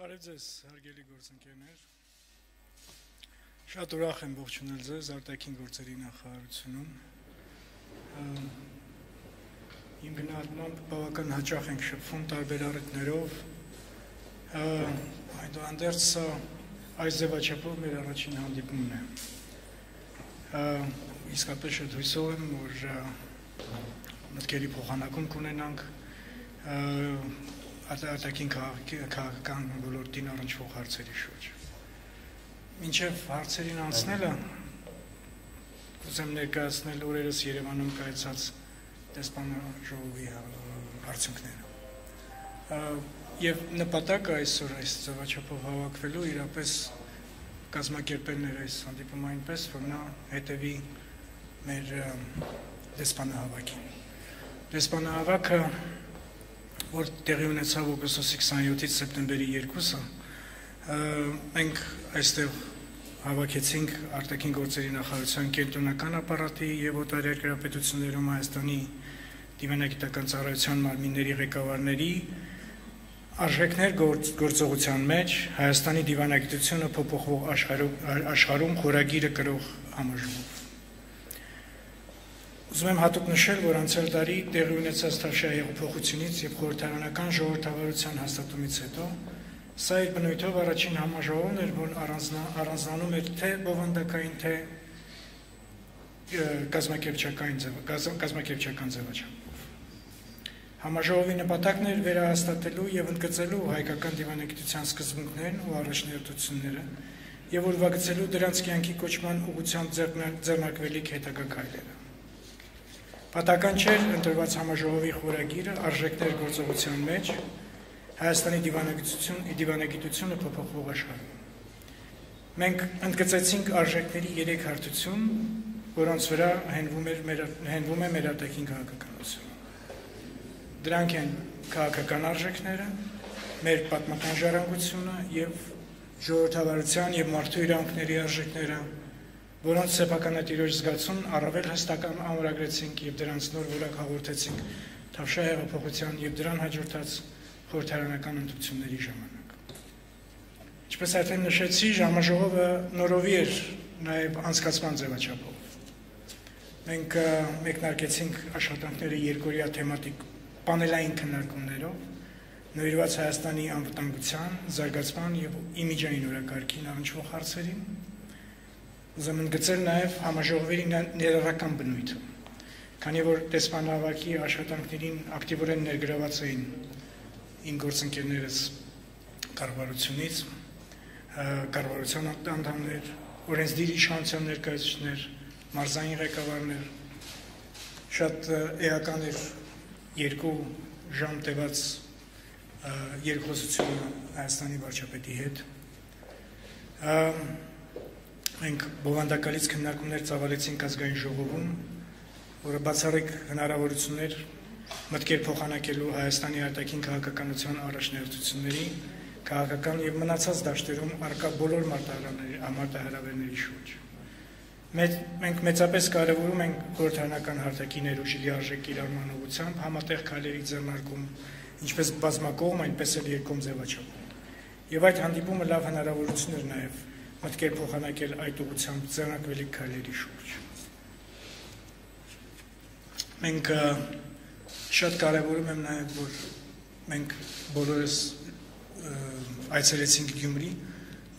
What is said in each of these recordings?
Բարև ձեզ, հարգելի գործընկերներ։ Շատ ուրախ եմ ողջունել ձեզ արտաքին գործերի նախարարությունում։ Իմ գնահատմամբ բավական հաճախ ենք շփվում տարբեր առիթներով։ Այդուհանդերձ սա այս ձևաչափով մեր առաջին հանդիպումն է։ Իսկապես շատ հույսով եմ, որ մտքերի փոխանակում կունենանք արտաքին քաղաքական ոլորտին առնչվող հարցերի շուրջ։ Մինչև հարցերին անցնելը կուզեմ ներկայացնել օրերս Երևանում կայացած դեսպանաժողովի արդյունքները։ Եվ նպատակը այսօր այս ծավաչափով հավաքվելու իրապես կազմակերպելներ այս հանդիպումը այնպես, որ նա հետևի մեր դեսպանահավաքին։ Դեսպանահավաքը որ տեղի ունեցավ օգոստոսի 27-ից սեպտեմբերի 2-ը, մենք այստեղ հավաքեցինք արտաքին գործերի նախարարության կենտրոնական ապարատի եւ օտարերկրապետություններում Հայաստանի դիվանագիտական ծառայության մարմինների ղեկավարների արժեքներ գործ, գործողության մեջ Հայաստանի դիվանագիտությունը փոփոխող աշխարհում աշխարհում խորագիրը կրող համաժողով Ուզում եմ հատուկ նշել, որ անցյալ տարի տեղի ունեցած Թավշյա հեղափոխությունից եւ խորհրդարանական ժողովրդավարության հաստատումից հետո սա իր բնույթով առաջին համաժողովն էր, որ առանձնա, առանձնանում էր թե բովանդակային, թե կազմակերպչական ձև, կազմակերպչական ձևաչափով։ Համաժողովի նպատակն էր վերահաստատելու եւ ընդգծելու հայկական դիվանագիտության սկզբունքներն ու առաջնահերթությունները եւ ուրվագծելու դրանց կյանքի կոչման ուղղությամբ ձեռնարկվելիք հետագա քայլերը։ Պատական չէր ընտրված համաժողովի խորագիրը արժեքներ գործողության մեջ Հայաստանի դիվանագիտություն դիվանագիտությունը փոփոխող աշխարհում։ Մենք ընդգծեցինք արժեքների 3 հարթություն, որոնց վրա հենվում էր մեր հենվում է մեր արտաքին քաղաքականությունը։ Դրանք են քաղաքական արժեքները, մեր պատմական ժառանգությունը եւ ժողովրդավարության եւ մարդու իրավունքների արժեքները, որոնց սեփականատիրոջ զգացումն առավել հստական ամրագրեցինք եւ դրանց նոր որակ հաղորդեցինք Թավշյա հեղափոխության եւ դրան հաջորդած խորհրդարանական ընտրությունների ժամանակ։ Ինչպես արդեն նշեցի, ժամաժողովը նորովի էր նաեւ անցկացման ձևաչափով։ Մենք մեկնարկեցինք աշխատանքները երկորյա թեմատիկ պանելային քննարկումներով նվիրված Հայաստանի անվտանգության, զարգացման եւ իմիջային օրակարգին առնչվող հարցերին ուզում ընդգծել նաև համաժողովերի ներառական բնույթը, քանի որ տեսփանավակի աշխատանքներին ակտիվորեն ներգրաված էին իմ գործընկերներս կառավարությունից, կառավարության անդամներ, օրենսդիր իշխանության ներկայացուցիչներ, մարզային ղեկավարներ, շատ էական էր երկու ժամ տևած երկխոսությունը Հայաստանի վարչապետի հետ Մենք բովանդակալից քննարկումներ ծավալեցինք ազգային ժողովում, որը բացառիկ հնարավորություններ մտքեր փոխանակելու Հայաստանի արտաքին քաղաքականության առաջնահերթությունների քաղաքական եւ մնացած դաշտերում արկա բոլոր մարտահրավերների շուրջ։ Մեծ, մենք մեծապես կարևորում ենք խորհրդանական հարթակի ներուժի արժեք կիրառման ուղղությամբ համատեղ քայլերի ձեռնարկում, ինչպես բազմակողմ, այնպես էլ երկկողմ ձևաչափում։ Եվ այդ հանդիպումը լավ հնարավորություն էր նաև մտքեր փոխանակել այդ ուղղությամբ ձեռնարկվելի քայլերի շուրջ։ Մենք շատ կարևորում եմ նաև, որ մենք բոլորս այցելեցինք Գյումրի,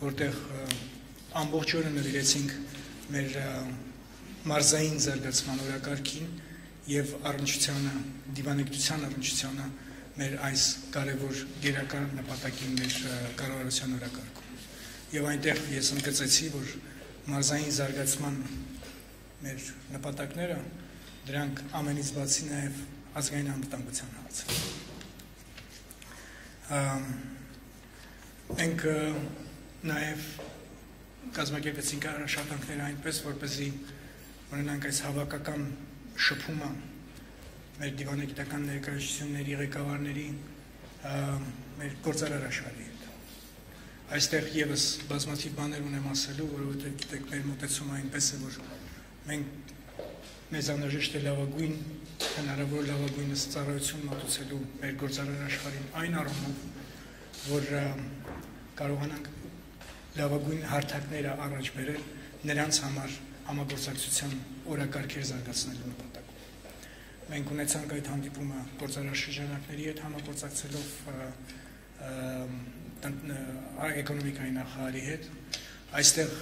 որտեղ ամբողջ օրը նվիրեցինք մեր մարզային զարգացման օրակարգին եւ առնչությանը, դիվանագիտության առնչությանը մեր այս կարևոր գերական նպատակին մեր կառավարության օրակարգում եւ այնտեղ ես ընդգծեցի, որ մարզային զարգացման մեր նպատակները դրանք ամենից բացի նաեւ ազգային անվտանգության հարցը։ Մենք նաեւ կազմակերպեցինք աշխատանքները այնպես, որպեսզի ունենանք այս հավաքական շփումը մեր դիվանագիտական ներկայացությունների ղեկավարների մեր գործարար աշխարհի այստեղ եւս բազմաթիվ բաներ ունեմ ասելու, որովհետեւ գիտեք, մեր մտածումը այնպես է, որ մենք մեզ անհրաժեշտ է լավագույն, հնարավոր լավագույնս ծառայություն մատուցելու մեր գործարար աշխարհին այն առումով, որ կարողանանք լավագույն հարթակները առաջ բերել նրանց համար համագործակցության օրակարգեր զարգացնելու նպատակով։ Մենք ունեցանք այդ հանդիպումը գործարար շրջանակների հետ համագործակցելով էկոնոմիկայի նախարարի հետ։ Այստեղ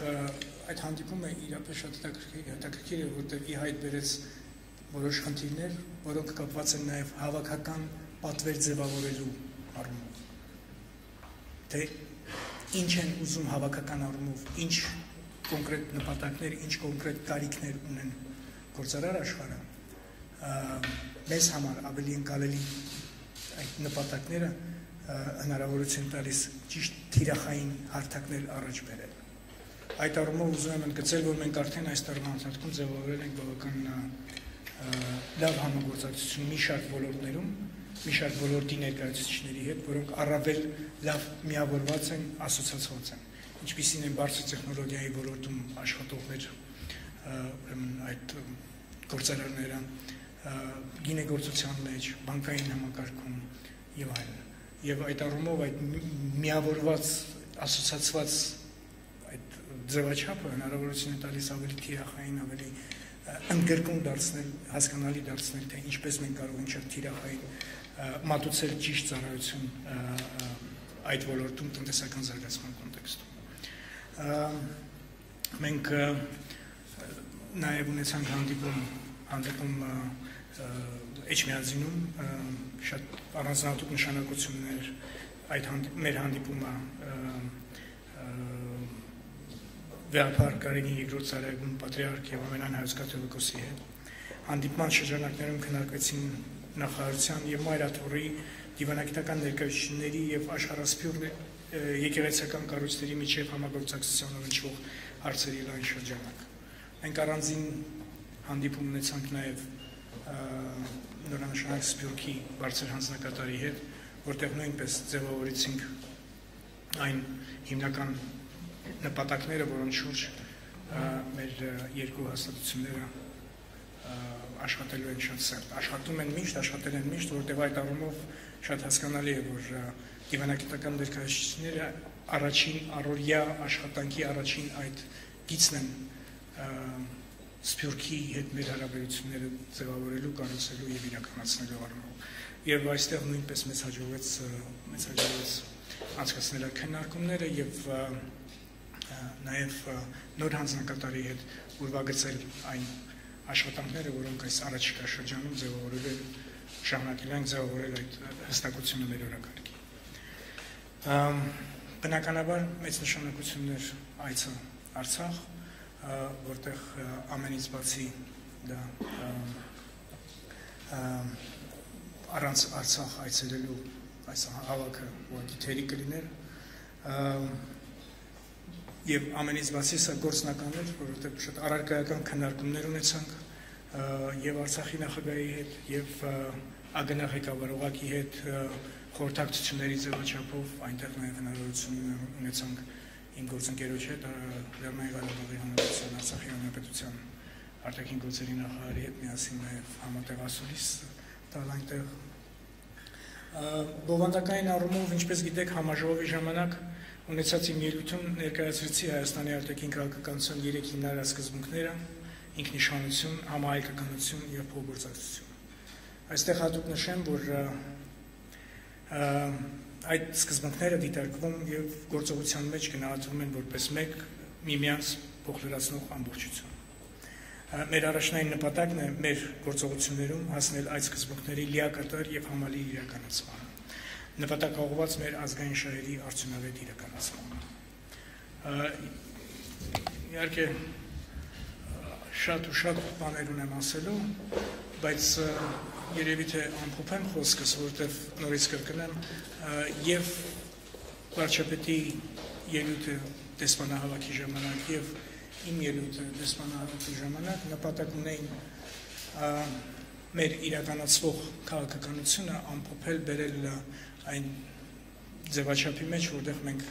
այդ հանդիպումը իրապես շատ հետաքրքիր է, որտեղ ի հայտ բերեց որոշ խնդիրներ, որոնք կապված են նաև հավաքական պատվեր ձևավորելու առումով։ Թե ինչ են ուզում հավաքական առումով, ինչ կոնկրետ նպատակներ, ինչ կոնկրետ կարիքներ ունեն գործարար աշխարհը, մեզ համար ավելի ընկալելի այդ նպատակները հնարավորություն տալիս ճիշտ թիրախային հարթակներ առաջ բերել։ Այդ առումով ուզում եմ ընդգծել, որ մենք արդեն այս տարվա ընթացքում ձևավորել ենք բավական լավ համագործակցություն մի շարք ոլորտներում, մի շարք ոլորտի ներկայացուցիչների հետ, որոնք առավել լավ միավորված են, ասոցացված են։ Ինչպիսին են բարձր տեխնոլոգիայի ոլորտում աշխատողներ, ուրեմն այդ գործարարները, գինեգործության մեջ, բանկային համակարգում եւ այլն։ Եվ այդ առումով այդ միավորված, ասոցացված այդ ձևաչափը հնարավորություն է տալիս ավելի թիրախային, ավելի ընդգրկում դարձնել, հասկանալի դարձնել, թե ինչպես մենք կարող ենք թիրախային մատուցել ճիշտ ծառայություն այդ ոլորտում տնտեսական զարգացման կոնտեքստում։ Մենք նաև ունեցանք հանդիպում հանդիպում Էջմիածինում շատ առանձնահատուկ նշանակություններ այդ հանդիպ, մեր հանդիպումը վեհապար Կարինի երկրորդ ցարայգուն պատրիարք եւ ամենայն հայոց կաթոլիկոսի հետ հանդիպման շրջանակներում քննարկվեցին նախարարության եւ Մայրաթորի դիվանագիտական ներկայացությունների եւ աշխարհասփյուռ եկեղեցական կառույցների միջև համագործակցության առնչվող հարցերի լայն շրջանակ։ Մենք առանձին հանդիպում ունեցանք նաեւ նորանշանակ Սփյուռքի բարձր հանձնակատարի հետ, որտեղ նույնպես ձևավորեցինք այն հիմնական նպատակները, որոնց շուրջ մեր երկու հաստատությունները աշխատելու են շատ սերտ։ Աշխատում են միշտ, աշխատել են միշտ, որտեղ այդ առումով շատ հասկանալի է, որ դիվանագիտական ներկայացուցիչները առաջին առօրյա աշխատանքի առաջին այդ գիծն են Սփյուռքի հետ մեր հարաբերությունները ձևավորելու, կառուցելու եւ իրականացնելու առումով։ Եվ այստեղ նույնպես մեծ հաջողվեց մեծ հաջողվեց անցկացնել այդ քննարկումները եւ նաեւ նոր հանձնակատարի հետ ուրվագծել այն աշխատանքները, որոնք այս առաջիկա շրջանում ձևավորել են շարունակել են ձևավորել այդ հստակությունը մեր օրակարգի։ Բնականաբար մեծ նշանակություններ այցը Արցախ, որտեղ ամենից բացի դա առանց Արցախ այցելելու այս հավաքը ուղղակի թերի կլիներ եւ ամենից բացի սա գործնական էր, որովհետեւ շատ առարկայական քննարկումներ ունեցանք եւ Արցախի նախագահի հետ եւ ԱԳՆ ղեկավարողակի հետ խորհրդակցությունների ձևաչափով այնտեղ նաեւ հնարավորություն ունեցանք իմ գործընկերոջ հետ Լեռնային Ղարաբաղի Հանրապետության Արցախի Հանրապետության արտաքին գործերի նախարարի հետ միասին նաեւ համատեղասուլիս տալ այնտեղ բովանդակային առումով ինչպես գիտեք համաժողովի ժամանակ ունեցած իմ ելույթում ներկայացրեցի Հայաստանի արտաքին քաղաքականության երեք հիմնարար սկզբունքները՝ ինքնիշխանություն, համահայկականություն եւ փոխգործակցություն։ Այստեղ հատուկ նշեմ, որ այդ սկզբունքները դիտարկվում եւ գործողության մեջ գնահատվում են որպես մեկ միմյանց փոխլրացնող ամբողջություն։ Մեր առաջնային նպատակն է մեր գործողություններում հասնել այդ սկզբունքների լիակատար եւ համալիր իրականացմանը նպատակաուղված մեր ազգային շահերի արդյունավետ իրականացմանը։ Իհարկե շատ ու շատ բաներ ունեմ ասելու, բայց երևի թե ամփոփեմ խոսքս, որովհետև նորից կրկնեմ, եւ վարչապետի ելույթը դեսպանահավաքի ժամանակ եւ իմ ելույթը դեսպանահավաքի ժամանակ նպատակ ունեին մեր իրականացվող քաղաքականությունը ամփոփել, բերել այն ձևաչափի մեջ, որտեղ մենք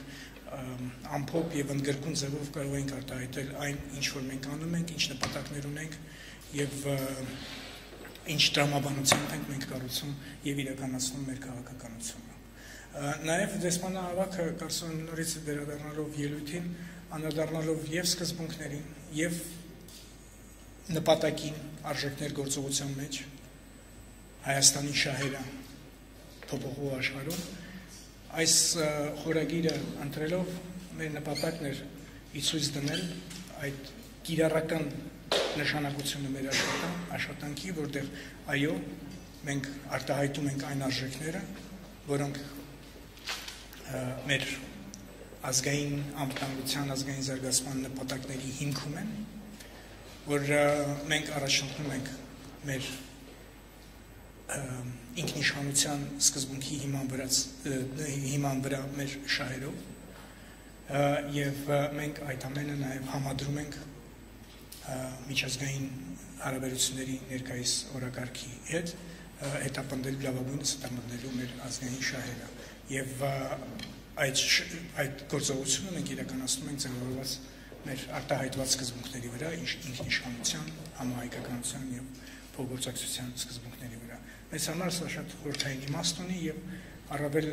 ամփոփ եւ ընդգրկուն ձևով կարող ենք արտահայտել այն, ինչ որ մենք անում ենք, ինչ նպատակներ ունենք եւ ինչ տրամաբանությամբ ենք մենք կառուցում եւ իրականացնում մեր քաղաքականությունը։ Նաև դեսպանահավաքը կարծում եմ նորից վերադառնալով ելույթին, անդրադառնալով եւ սկզբունքներին, եւ նպատակին արժեքներ գործողության մեջ Հայաստանի շահերը փոփոխու աշխարհում այս խորագիրը ընտրելով մեր նպատակն էր իցույց դնել այդ կիրառական նշանակությունը մեր աշխատանքի, որտեղ այո, մենք արտահայտում ենք այն արժեքները, որոնք մեր ազգային անվտանգության, ազգային զարգացման նպատակների հիմքում են, որ մենք առաջնորդում ենք մեր ինքնիշխանության սկզբունքի հիման վրա հիման վրա մեր շահերով եւ մենք այդ ամենը նաեւ համադրում ենք միջազգային հարաբերությունների ներկայիս օրակարգի հետ հետապնդել լավագույնս հետապնդելու մեր ազգային շահերը եւ այդ այդ գործողությունը մենք իրականացնում ենք ձևավորված մեր արտահայտված սկզբունքների վրա, ինքնիշխանության, համահայկականության եւ փոխգործակցության սկզբունքների վրա։ Մեծ համար սա շատ խորհրդային իմաստ ունի եւ առավել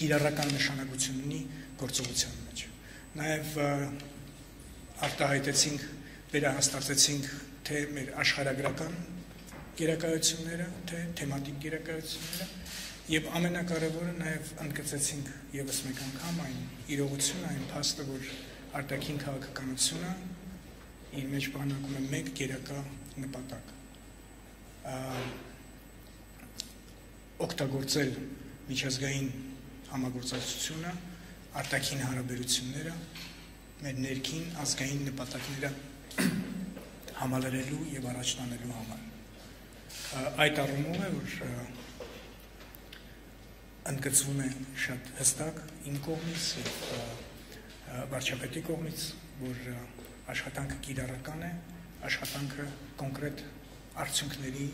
կիրառական նշանակություն ունի գործողության մեջ։ Նաեւ արտահայտեցինք, վերահաստատեցինք թե մեր աշխարհագրական գերակայությունները, թե թեմատիկ գերակայությունները Եվ ամենակարևորը նաև ընդգծեցինք եւս մեկ անգամ այն իրողությունը, այն փաստը, որ արտաքին քաղաքականությունը իր մեջ բանակում է մեկ գերակա նպատակ։ օգտագործել միջազգային համագործակցությունը, արտաքին հարաբերությունները մեր ներքին ազգային նպատակները համալրելու եւ առաջ տանելու համար։ Այդ առումով է, որ ընդգծվում է շատ հստակ իմ կողմից եւ վարչապետի կողմից, որ աշխատանքը կիրառական է, աշխատանքը կոնկրետ արդյունքների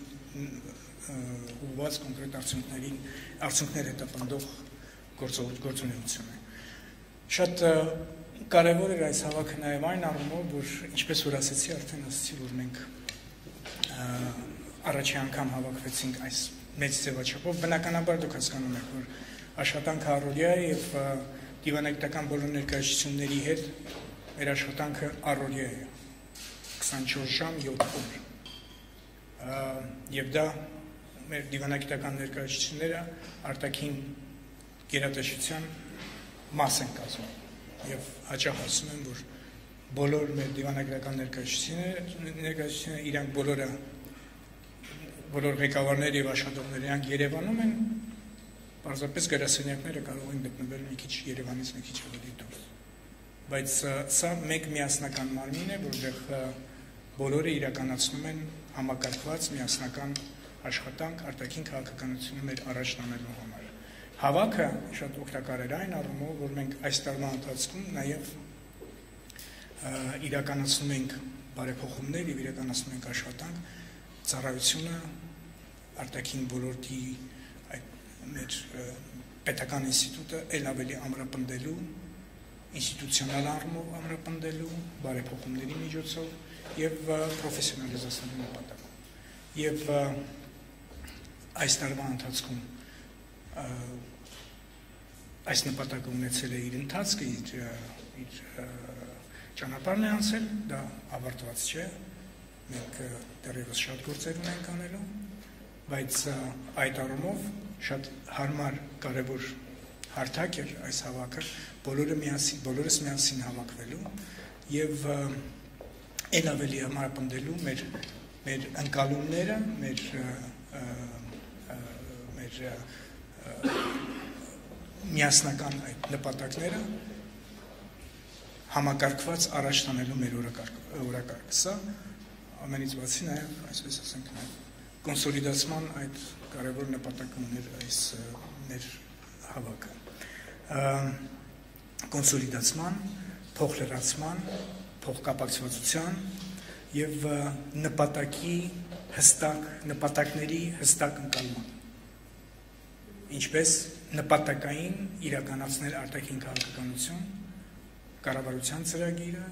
ուղղված կոնկրետ արդյունքներին արդյունքներ հետապնդող գործունեություն է։ Շատ կարևոր էր այս հավաքը նաև այն առումով, որ ինչպես որ ասացի, արդեն ասացի, որ մենք առաջի անգամ հավաքվեցինք այս մեծ ձևաչափով բնականաբար դուք հասկանում եք որ աշխատանքը առօրյա է եւ դիվանագիտական բոլոր ներկայացությունների հետ մեր աշխատանքը առօրյա է 24 ժամ 7 օր եւ դա մեր դիվանագիտական ներկայացությունները արտաքին գերատեսչության մաս են կազմում եւ հաճախ ասում եմ որ բոլոր մեր դիվանագիտական ներկայացությունները ներկայացությունները իրանք բոլորը բոլոր ղեկավարները եւ աշխատողները իրանք Երևանում են, պարզապես գրասենյակները կարող են գտնվել մի քիչ Երևանից մի քիչ ավելի դուրս։ Բայց սա մեկ միասնական մարմին է, որտեղ բոլորը իրականացնում են համակարգված միասնական աշխատանք արտաքին քաղաքականությունը մեր առաջ տանելու համար։ Հավաքը շատ օգտակար էր այն առումով, որ մենք այս տարվա ընթացքում նաև իրականացնում ենք բարեփոխումներ եւ իրականացնում ենք աշխատանք ծառայությունը արտաքին ոլորտի այդ մեր պետական ինստիտուտը ել ավելի ամրապնդելու ինստիտուցիոնալ առումով ամրապնդելու բարեփոխումների միջոցով եւ պրոֆեսիոնալիզացնելու նպատակով եւ այս տարվա ընթացքում այս նպատակը ունեցել է իր ընթացքը իր իր ճանապարհն է անցել դա ավարտված չէ մենք դեռևս շատ գործեր ունենք անելու, բայց այդ առումով շատ հարմար կարևոր հարթակ էր այս հավաքը բոլորը միասին բոլորս միասին հավաքվելու եւ ել ավելի համապնդելու մեր մեր ընկալումները, մեր մեր միասնական այդ նպատակները համակարգված առաջ տանելու մեր օրակարգը սա ամենից բացի նաև, այսպես ասենք, կոնսոլիդացման այդ կարևոր նպատակը ուներ այս մեր հավաքը։ Կոնսոլիդացման, փոխլրացման, փոխկապակցվածության եւ նպատակի հստակ նպատակների հստակ ընկալման ինչպես նպատակային իրականացնել արտաքին քաղաքականություն, կառավարության ծրագիրը,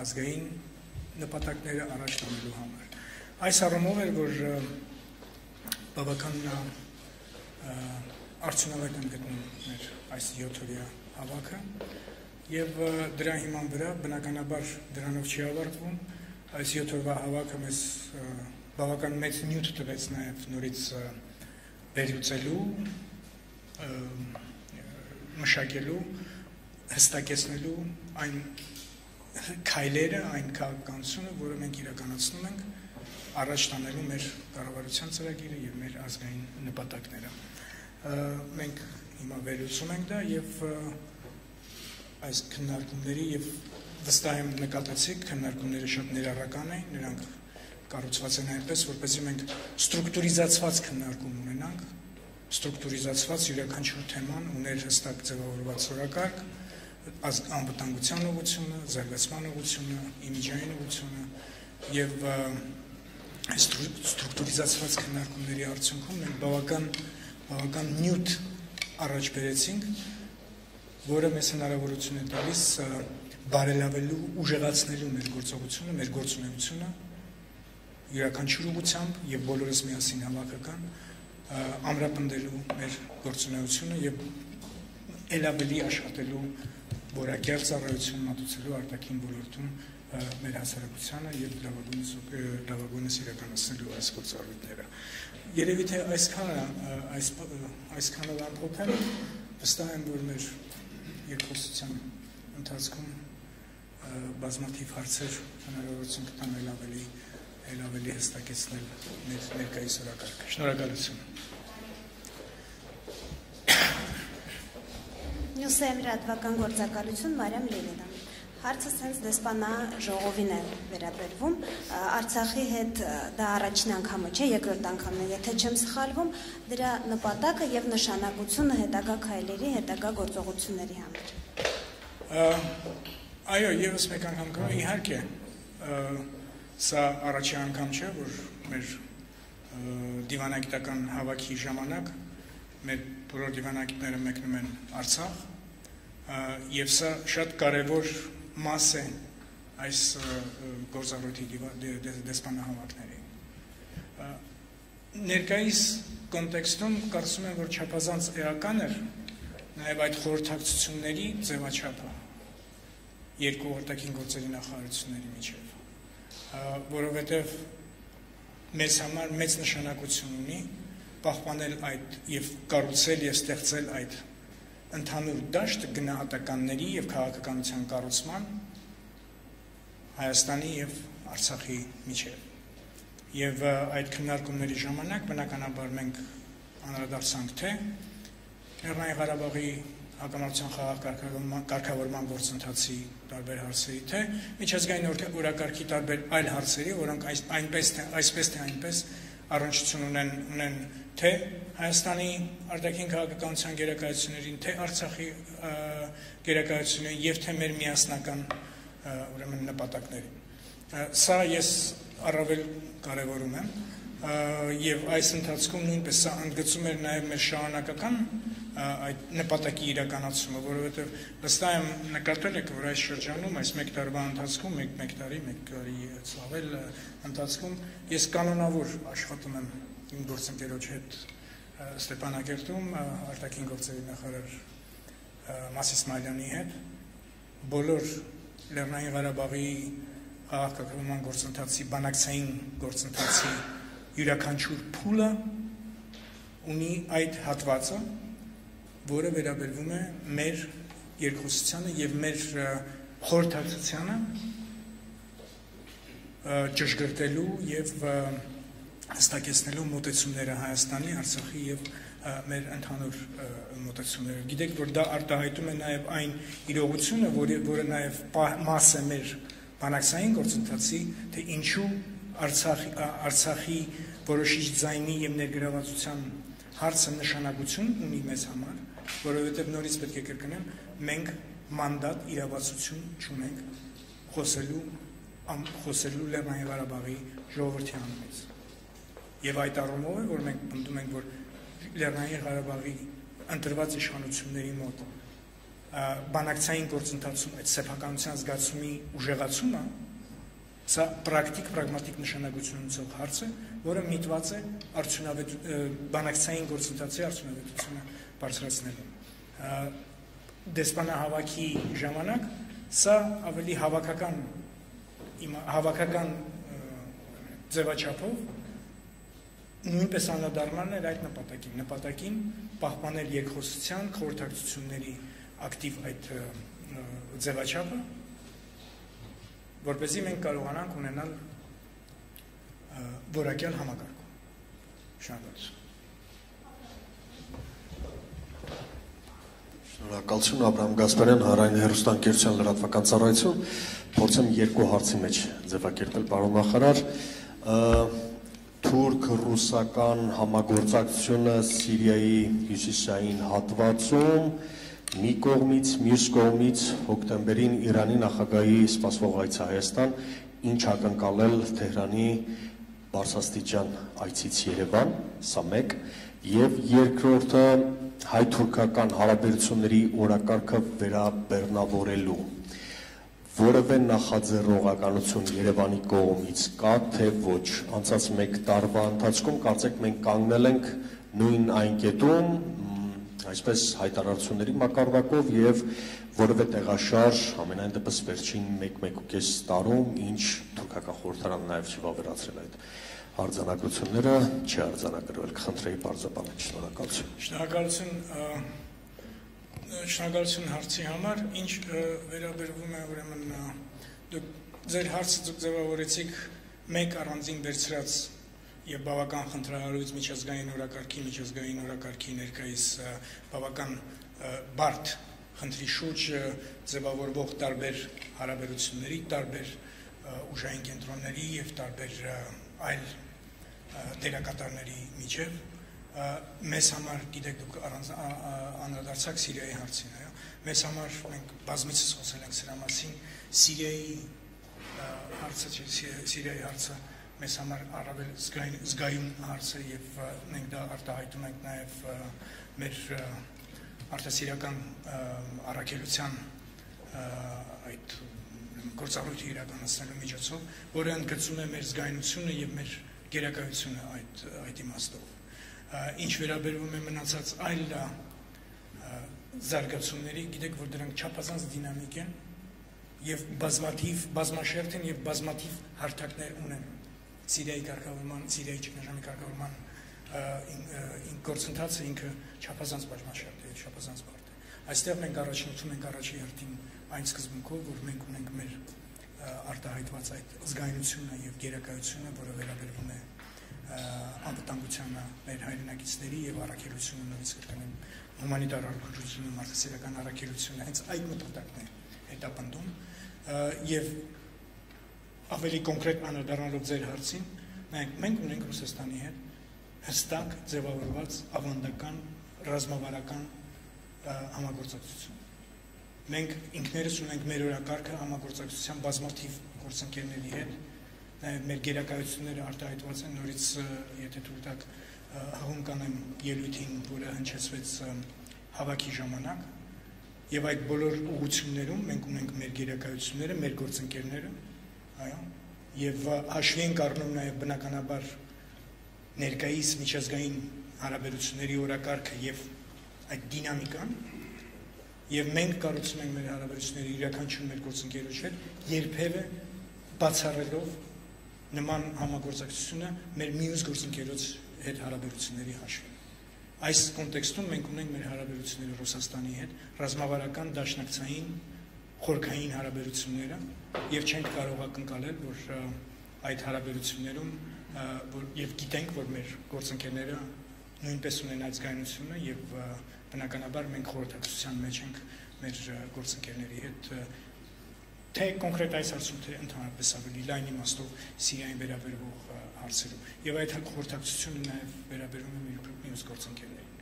ազգային նպատակները առաջ տանելու համար։ Այս առումով էր, որ բավական արդյունավետ են գտնում մեր այս 7-օրյա հավաքը եւ դրա հիման վրա բնականաբար դրանով չի ավարտվում այս 7 օրվա հավաքը մեզ բավական մեծ նյութ տվեց նաեւ նորից վերլուծելու մշակելու հստակեցնելու այն քայլերը, այն քաղաքականությունը, որը մենք իրականացնում ենք առաջ տանելու մեր կառավարության ծրագիրը եւ մեր ազգային նպատակները։ Մենք հիմա վերլուծում ենք դա եւ այս քննարկումների եւ վստահ եմ նկատեցիք քննարկումները շատ ներառական են, նրանք կառուցված են այնպես, որպեսզի մենք ստրուկտուրիզացված քննարկում ունենանք, ստրուկտուրիզացված յուրաքանչյուր թեման ուներ հստակ ձևավորված օրակարգ, անվտանգության ուղղությունը, զարգացման ուղղությունը, իմիջային ուղղությունը եւ ստրուկտուրիզացված քննարկումների արդյունքում մենք բավական բավական նյութ առաջ բերեցինք, որը մեզ հնարավորություն է տալիս բարելավելու, ուժեղացնելու մեր գործողությունը, մեր գործունեությունը յուրաքանչյուր ուղությամբ եւ բոլորս միասին հավաքական ամրապնդելու մեր գործունեությունը եւ ել ավելի աշխատելու որակյալ ծառայություն մատուցելու արտաքին ոլորտում մեր հասարակությանը եւ լավագույնս իրականացնելու այս գործառույթները։ Երևի թե այսքանը այս այսքանը ամփոփեմ, վստահ եմ, որ մեր երկխոսության ընթացքում բազմաթիվ հարցեր հնարավորություն կտան ել ավելի ել ավելի հստակեցնել մեր ներկայիս օրակարգը։ Շնորհակալություն։ Մյուսը լրատվական գործակալություն Մարիամ Լևինա։ Հարցը սենց դեսպանա ժողովին է վերաբերվում։ Արցախի հետ դա առաջին անգամը չէ, երկրորդ անգամն է, եթե չեմ սխալվում, դրա նպատակը եւ նշանակությունը հետագա քայլերի, հետագա գործողությունների համար։ Այո, եւս մեկ անգամ կա, իհարկե։ Սա առաջին անգամ չէ, որ մեր դիվանագիտական հավաքի ժամանակ մեր բոլոր դիվանագիտները մեկնում են Արցախ եւ սա շատ կարեւոր մաս է այս գործառույթի դեսպանահավաքների ներկայիս կոնտեքստում կարծում եմ որ չափազանց էական էր նաև այդ խորհրդակցությունների ձևաչափը երկու արտաքին գործերի նախարարությունների միջև որովհետև մեզ համար մեծ նշանակություն ունի պահպանել այդ եւ կառուցել եւ ստեղծել այդ ընդհանուր դաշտ գնահատականների եւ քաղաքականության կառուցման Հայաստանի եւ Արցախի միջև։ Եվ այդ քննարկումների ժամանակ բնականաբար մենք անդրադարձանք թե Լեռնային Ղարաբաղի հակամարտության խաղաղ կարգավորման գործընթացի տարբեր հարցերի, թե միջազգային օրակարգի տարբեր այլ հարցերի, որոնք այնպես թե այսպես թե այնպես առնչություն ունեն ունեն թե Հայաստանի արտաքին քաղաքականության գերակայություններին, թե Արցախի գերակայություններին եւ թե մեր միասնական ուրեմն նպատակներին։ Սա ես առավել կարևորում եմ եւ այս ընթացքում նույնպես սա ընդգծում էր նաեւ մեր շահանակական այդ նպատակի իրականացումը, որովհետև վստահ եմ նկատել եք, որ այս շրջանում, այս 1 տարվա ընթացքում, 1 տարի, 1 տարի ցավել ընթացքում ես կանոնավոր աշխատում եմ իմ գործընկերոջ հետ Ստեփանակերտում արտաքին գործերի նախարար Մասիս Մալյանի հետ բոլոր Լեռնային Ղարաբաղի քաղաքական գործընթացի բանակցային գործընթացի յուրաքանչյուր փուլը ունի այդ հատվածը, որը վերաբերվում է մեր երկխոսությանը եւ մեր խորհրդակցությանը ճշգրտելու եւ և հստակեցնելու մոտեցումները Հայաստանի, Արցախի եւ մեր ընդհանուր մոտեցումները։ Գիտեք, որ դա արտահայտում է նաեւ այն իրողությունը, որը որը նաեւ մաս է մեր բանակցային գործընթացի, թե ինչու Արցախի Արցախի որոշիչ ձայնի եւ ներգրավվածության հարցը նշանակություն ունի մեզ համար, որովհետեւ նորից պետք է կրկնեմ, մենք մանդատ իրավասություն չունենք խոսելու խոսելու Լեռնային Ղարաբաղի ժողովրդի անունից։ Եվ այդ առումով է, որ մենք պնդում ենք, որ Լեռնային Ղարաբաղի ընտրված իշխանությունների մոտ բանակցային գործընթացում այդ սեփականության զգացումի ուժեղացումը Սա պրակտիկ, պրագմատիկ նշանակություն ունեցող հարց է, որը միտված է արդյունավետ բանակցային գործընթացի արդյունավետությունը բարձրացնելու։ Դեսպանահավաքի ժամանակ սա ավելի հավաքական հավաքական ձևաչափով նույնպես անդրադառնալն էր այդ նպատակին, նպատակին պահպանել երկխոսության, խորհրդակցությունների ակտիվ այդ ձևաչափը, որպեսզի մենք կարողանանք ունենալ որակյալ համակարգ։ Շնորհակալություն։ Շնորհակալություն Աբրահամ Գասպարյան, Հարային հերոստանգերության լրատվական ծառայություն։ Փորձեմ երկու հարցի մեջ ձևակերպել պարոն նախարար թուրք-ռուսական համագործակցությունը Սիրիայի հյուսիսային հատվածում մի կողմից, մյուս կողմից հոկտեմբերին Իրանի նախագահի սպասվող այցը Հայաստան ինչ ակնկալել Թեհրանի Բարսաստիճան այցից Երևան, սա մեկ, եւ երկրորդը հայ-թուրքական հարաբերությունների օրակարգը վերաբեռնավորելու որևէ նախաձեռնողականություն Երևանի կողմից կա թե ոչ անցած 1 տարվա ընթացքում կարծեք մենք կանգնել ենք նույն այն կետում այսպես հայտարարությունների մակարդակով եւ որևէ տեղաշարժ ամենայն դեպս վերջին 1-1.5 տարում ինչ թուրքական խորհրդարանը նաեւ չի վավերացրել այդ արձանագրությունները չի արձանագրվել կխնդրեի բարձրաբանել շնորհակալություն շնորհակալություն շնորհակալություն հարցի համար, ինչ վերաբերվում է ուրեմն դուք ձեր հարցը դուք ձևավորեցիք մեկ առանձին վերցրած եւ բավական խնդրահարույց միջազգային օրակարգի միջազգային օրակարգի ներկայիս բավական բարդ խնդրի շուրջ ձևավորվող տարբեր հարաբերությունների, տարբեր ուժային կենտրոնների եւ տարբեր այլ դերակատարների միջև մեզ համար գիտեք դուք անդրադարձակ Սիրիայի հարցին, այո։ Մեզ համար մենք բազմիցս խոսել ենք սրա մասին, Սիրիայի հարցը, Սիրիայի հարցը մեզ համար առավել զգային զգայուն հարց է եւ մենք դա արտահայտում ենք նաեւ մեր արտասիրական առաքելության այդ գործառույթի իրականացնելու միջոցով, որը ընդգծում է մեր զգայունությունը եւ մեր գերակայությունը այդ այդ իմաստով ինչ վերաբերվում է մնացած այլ զարգացումների, գիտեք, որ դրանք չափազանց դինամիկ են եւ բազմաթիվ, բազմաշերտ են եւ բազմաթիվ հարթակներ ունեն Սիրիայի կարգավորման, Սիրիայի ճգնաժամի կարգավորման գործընթացը ինքը չափազանց բազմաշերտ է, չափազանց բարդ է։ Այստեղ մենք առաջնորդում ենք առաջի հերթին այն սկզբունքով, որ մենք ունենք մեր արտահայտված այդ զգայունությունը եւ գերակայությունը, որը վերաբերվում է անվտանգությանը մեր հայրենակիցների եւ առաքելությունը նորից կրկնեմ հումանիտար առաքելությունը մարդասիրական առաքելությունը հենց այդ մտածողն է հետապնդում եւ ավելի կոնկրետ անդրադառնալով ձեր հարցին մենք մենք ունենք Ռուսաստանի հետ հստակ ձևավորված ավանդական ռազմավարական համագործակցություն մենք ինքներս ունենք մեր օրակարգը համագործակցության բազմաթիվ գործընկերների հետ նաև մեր գերակայությունները արտահայտված են նորից եթե դուք տակ հաղում կանեմ ելույթին, որը հնչեցվեց հավաքի ժամանակ եւ այդ բոլոր ուղություններում մենք ունենք մեր գերակայությունները, մեր գործընկերները, այո, եւ հաշվի ենք առնում նաև բնականաբար ներկայիս միջազգային հարաբերությունների օրակարգը եւ այդ դինամիկան եւ մենք կառուցում ենք մեր հարաբերությունների իրականություն մեր գործընկերոջ հետ երբևէ բացառելով նման համագործակցությունը մեր մյուս գործընկերոջ հետ հարաբերությունների հաշվին։ Այս կոնտեքստում մենք ունենք մեր հարաբերությունները Ռուսաստանի հետ, ռազմավարական դաշնակցային խորքային հարաբերությունները եւ չենք կարող ակնկալել, որ այդ հարաբերություններում որ եւ գիտենք, որ մեր գործընկերները նույնպես ունեն այդ զգայունությունը եւ բնականաբար մենք խորհրդակցության մեջ ենք մեր գործընկերների հետ թե կոնկրետ այս հարցում, թե ընդհանրապես ավելի լայն իմաստով Սիրիային վերաբերվող հարցերում։ Եւ այդ խորհրդակցությունը նաեւ վերաբերում է մյուս գործընկերներին։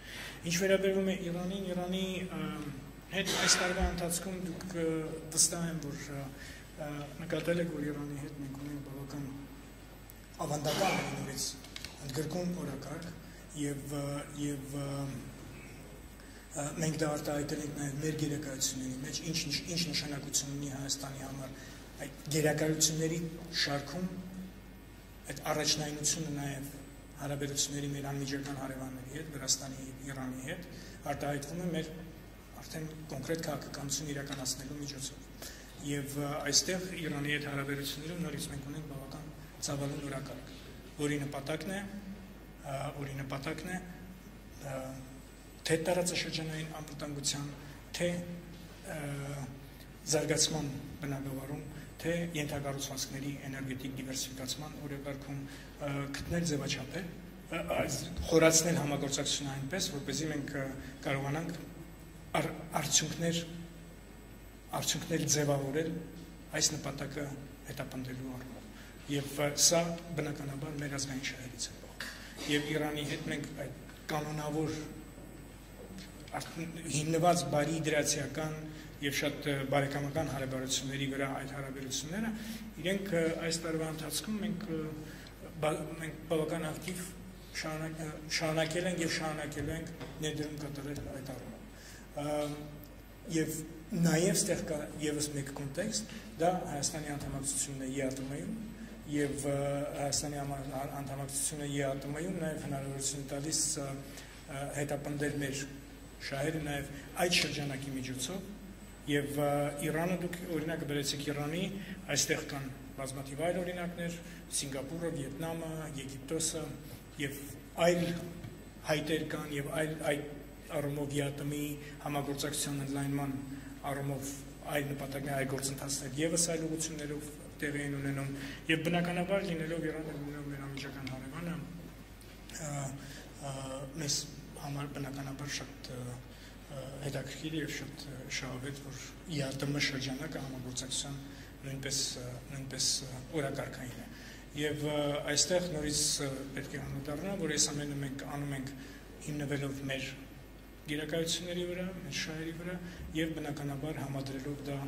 Ինչ վերաբերվում է Իրանին, Իրանի հետ այս տարվա ընթացքում դուք վստահ եմ, որ նկատել եք, որ Իրանի հետ մենք ունենք բավական ավանդական նորից ընդգրկում օրակարգ եւ եւ և, մենք դա արտահայտել ենք նաև մեր գերակայությունների մեջ, ինչ ինչ նշանակություն ունի Հայաստանի համար այդ գերակայությունների շարքում այդ առաջնայնությունը նաև հարաբերությունների մեր անմիջական հարևանների հետ, Վրաստանի եւ Իրանի հետ արտահայտվում է մեր արդեն կոնկրետ քաղաքականություն իրականացնելու միջոցով։ Եվ այստեղ Իրանի հետ հարաբերություններում նորից մենք ունենք բավական ցավալուն օրակարգ, որի նպատակն է, որի նպատակն է թե տարածաշրջանային անվտանգության, թե զարգացման բնագավառում, թե ենթակառուցվածքների էներգետիկ դիվերսիֆիկացման օրակարգում գտնել ձևաչափեր, խորացնել համագործակցությունը այնպես, որպեսզի մենք կարողանանք ար, արդյունքներ արդյունքներ ձևավորել այս նպատակը հետապնդելու առումով։ Եվ սա բնականաբար մեր ազգային շահերից է Եվ Իրանի հետ մենք այդ կանոնավոր հիմնված բարի դրացիական եւ շատ բարեկամական հարաբերությունների վրա այդ հարաբերությունները իրենք այս տարվա ընթացքում մենք մենք բավական ակտիվ շարունակել ենք եւ շարունակել ենք ներդրում կատարել այդ առումով եւ նաեւ ստեղ կա եւս մեկ կոնտեքստ դա Հայաստանի անդամակցությունն է ԵԱՏՄ-ում եւ Հայաստանի անդամակցությունը ԵԱՏՄ-ում նաեւ հնարավորություն տալիս հետապնդել մեր շահերը նաեւ այդ շրջանակի միջոցով Եվ Իրանը դուք օրինակը բերեցիք Իրանի, այստեղ կան բազմաթիվ այլ օրինակներ, Սինգապուրը, Վիետնամը, Եգիպտոսը եւ այլ հայտեր կան եւ այլ այդ առումով ԵԱՏՄ-ի համագործակցության ընդլայնման առումով այլ նպատակներ, այլ գործընթացներ եւս այլ ուղղություններով տեղի են ունենում եւ բնականաբար լինելով Իրանը լինելով մեր ամիջական հարևանը մեզ համար բնականաբար շատ հետաքրքիր եւ շատ շահավետ, որ ԵԱՏՄ շրջանակը համագործակցության նույնպես նույնպես օրակարգային է։ Եվ այստեղ նորից պետք է հանդարտանալ, որ այս ամենը մենք անում ենք հիմնվելով մեր գերակայությունների վրա, մեր շահերի վրա եւ բնականաբար համադրելով դա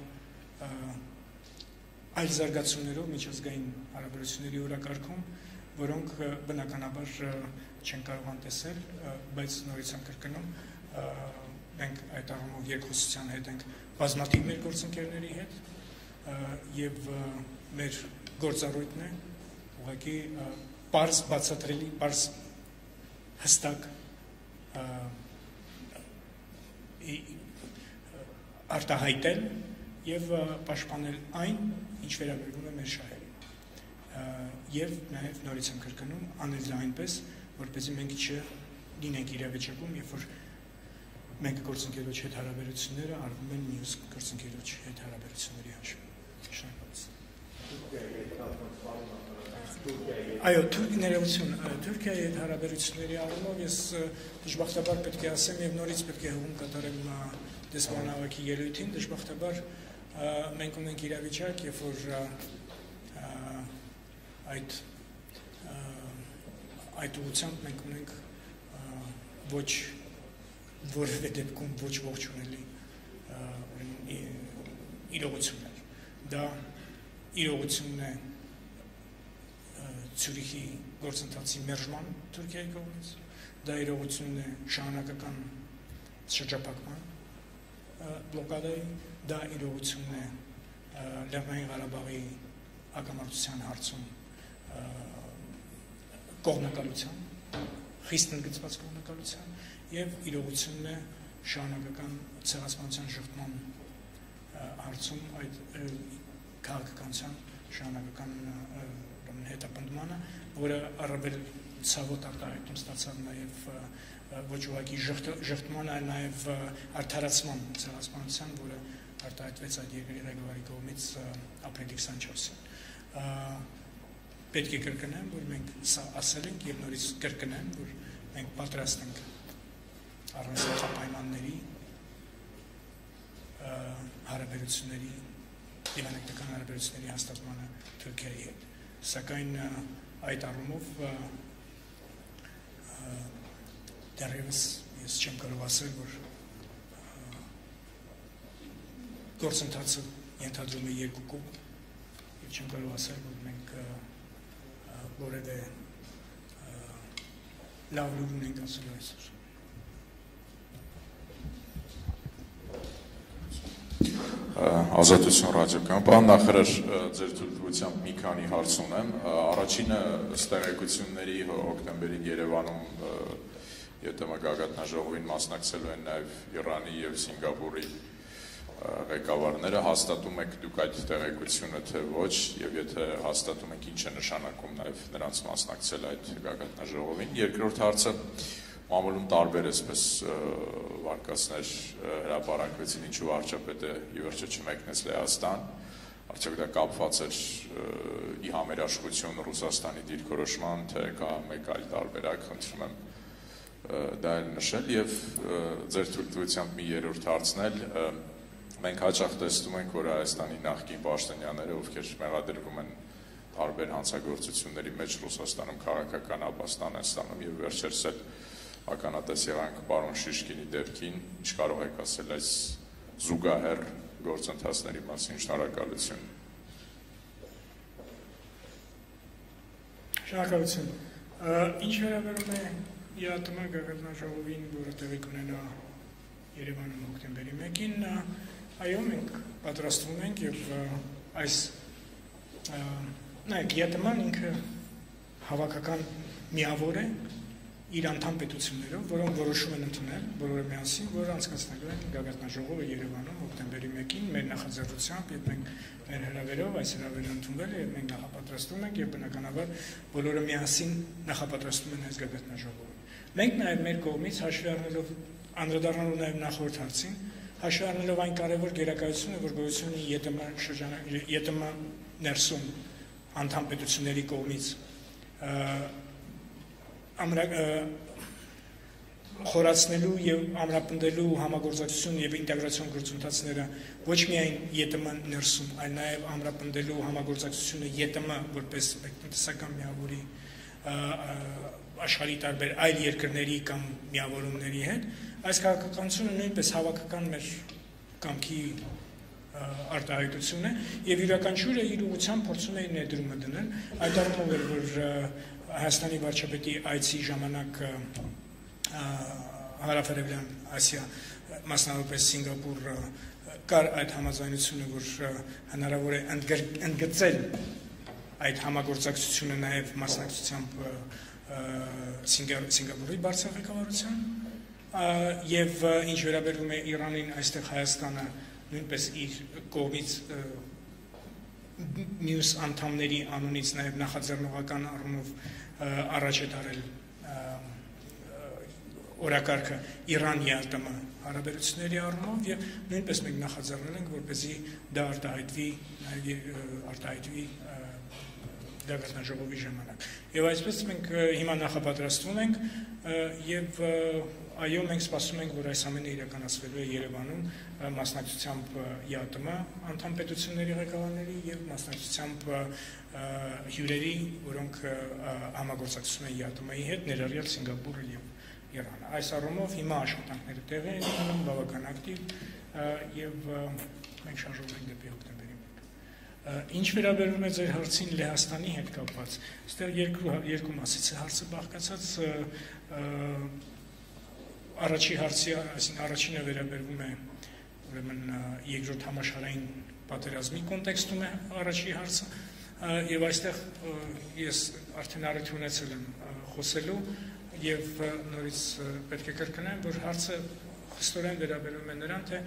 այլ զարգացումներով միջազգային հարաբերությունների օրակարգում, որոնք բնականաբար չեն կարող անտեսել, բայց նորից եմ կրկնում, մենք այդ առումով երկխոսության հետ ենք բազմաթիվ մեր գործընկերների հետ եւ մեր գործառույթն է ուղղակի բարձ բացատրելի, բարձ հստակ արտահայտել եւ պաշտպանել այն, ինչ վերաբերվում է մեր շահերին։ Եվ նաեւ նորից եմ կրկնում, անել դա այնպես, որպեսզի մենք չլինենք իրավիճակում, երբ որ մենք գործընկերոջ հետ հարաբերությունները արվում են մյուս գործընկերոջ հետ հարաբերությունների հաշվին։ Շնորհակալություն։ Այո, ներողություն, Թուրքիայի հետ հարաբերությունների առումով ես դժբախտաբար պետք է ասեմ եւ նորից պետք է հողում կատարեմ դեսպանավակի ելույթին, դժբախտաբար մենք ունենք իրավիճակ, երբ որ այդ այդ ուղղությամբ մենք ունենք ոչ որևէ դեպքում ոչ ողջունելի իրողություններ։ Դա իրողությունն է Ցյուրիխի գործընթացի մերժման Թուրքիայի կողմից։ Դա իրողությունն է շահանակական շրջափակման բլոկադայի, դա իրողությունն է Լեռնային Ղարաբաղի ակամարտության հարցում կողմնակալության, խիստ ընդգծված կողմնակալության եւ իրողությունն է շահանակական ցեղասպանության շփման հարցում այդ քաղաքականության շահանակական հետապնդմանը, որը առավել ցավոտ արտահայտում ստացավ նաև ոչ ուղղակի ժխտման, այլ նաև արդարացման ցեղասպանության, որը արտահայտվեց այդ երկրի ղեկավարի կողմից ապրիլի 24-ին։ Պետք է կրկնեմ, որ մենք սա ասել ենք եւ նորից կրկնեմ, որ մենք պատրաստ ենք առանց նախապայմանների հարաբերությունների դիվանագիտական հարաբերությունների հաստատմանը Թուրքիայի հետ։ Սակայն այդ առումով դեռևս ես չեմ կարող ասել, որ գործընթացը ենթադրում է երկու կողմ եւ չեմ կարող ասել, որ մենք որևէ լավ լուր ունենք ասել այսօր։ Ազատություն ռադիոկայան։ Պարոն նախարար, ձեր թույլտվությամբ մի քանի հարց ունեմ։ Առաջինը ըստ տեղեկությունների հոկտեմբերի Երևանում ԵՏՄ գագաթնաժողովին մասնակցելու են նաև Իրանի եւ Սինգապուրի ղեկավարները հաստատում եք դուք այդ տեղեկությունը թե ոչ եւ եթե հաստատում եք ինչ է նշանակում նաեւ նրանց մասնակցել այդ գագաթնաժողովին երկրորդ հարցը. Մամուլում տարբեր էսպես վարկածներ հրապարակվեցին, ինչու վարչապետը ի վերջո չմեկնեց Լեհաստան, արդյոք դա կապված էր ի համերաշխություն Ռուսաստանի դիրքորոշման, թե կա մեկ այլ տարբերակ, խնդրում եմ դա էլ նշել եւ ձեր թույլտվությամբ մի երրորդ հարցնել մենք հաճախ տեսնում ենք որ Հայաստանի նախկին պաշտոնյաները ովքեր մեղադրվում են տարբեր հանցագործությունների մեջ Ռուսաստանում քաղաքական ապաստան են ստանում եւ վերջերս էլ ականատես եղանք պարոն Շիշկինի դեպքին, ինչ կարող եք ասել այս զուգահեռ գործընթացների մասին, շնորհակալություն։ Շնորհակալություն։ Ինչ վերաբերում է ԵԱՏՄ գագաթնաժողովին, որը տեղի կունենա Երևանում հոկտեմբերի 1-ին, այո, մենք պատրաստվում ենք եւ այս նայեք ԵԱՏՄ-ն ինքը հավաքական միավոր է իր անդամ պետություններով, որոնք որոշում են ընդունել բոլորը միասին, որ անցկացնելու են գագաթնաժողովը Երևանում հոկտեմբերի 1-ին մեր նախաձեռնությամբ եւ մենք մեր հրավերով այս հրավերը ընդունվել է եւ մենք նախապատրաստում ենք եւ բնականաբար բոլորը միասին նախապատրաստում են այս գագաթնաժողովը։ Մենք նաեւ մեր կողմից հաշվի առնելով անդրադառնալու նաեւ նախորդ հարցին, հաշվի առնելով այն կարևոր գերակայությունը, որ գոյություն ունի ԵՏՄ շրջանակ ԵՏՄ ներսում անդամ պետությունների կողմից խորացնելու եւ ամրապնդելու համագործակցություն եւ ինտեգրացիոն գործընթացները ոչ միայն ԵՏՄ ներսում, այլ նաեւ ամրապնդելու համագործակցությունը ԵՏՄ որպես տնտեսական միավորի աշխարհի տարբեր այլ երկրների կամ միավորումների հետ, այս քաղաքականությունը նույնպես հավաքական մեր կամքի արտահայտություն է եւ յուրաքանչյուրը իր ուղղությամբ փորձում է ներդրումը դնել այդ առումով էր որ Հայաստանի վարչապետի այցի ժամանակ հարավարևելյան Ասիա, մասնավորապես Սինգապուր կար այդ համաձայնությունը, որ հնարավոր է ընդգծել այդ համագործակցությունը նաև մասնակցությամբ Սինգապուրի բարձր ղեկավարության եւ ինչ վերաբերում է Իրանին, այստեղ Հայաստանը նույնպես իր կողմից մյուս անդամների անունից նաև նախաձեռնողական առումով առաջ է տարել օրակարգը Իրան ԵԱՏՄ հարաբերությունների առումով եւ նույնպես մենք նախաձեռնել ենք որպեսզի դա արտահայտվի արտահայտվի դագատնաժողովի ժամանակ։ Եվ այսպես մենք հիմա նախապատրաստվում ենք եւ այո մենք սպասում ենք որ այս ամենը իրականացվելու է Երևանում մասնակցությամբ ԵԱՏՄ անդամ պետությունների ղեկավարների եւ մասնակցությամբ հյուրերի, որոնք համագործակցում են ԵԱՏՄ-ի հետ, ներառյալ Սինգապուրը եւ Իրանը։ Այս առումով հիմա աշխատանքները տեղի են ունենում բավական ակտիվ եւ մենք շարժվում ենք դեպի հոկտեմբերի 1։ Ինչ վերաբերում է ձեր հարցին Լեհաստանի հետ կապված, այստեղ երկու երկու մասից է հարցը բաղկացած առաջի հարցի, այսինքն առաջինը վերաբերվում է ուրեմն երկրորդ համաշխարհային պատերազմի կոնտեքստում է առաջի հարցը եւ այստեղ ես արդեն առիթ ունեցել եմ խոսելու եւ նորից պետք է կրկնեմ, որ հարցը խստորեն վերաբերում է նրան, թե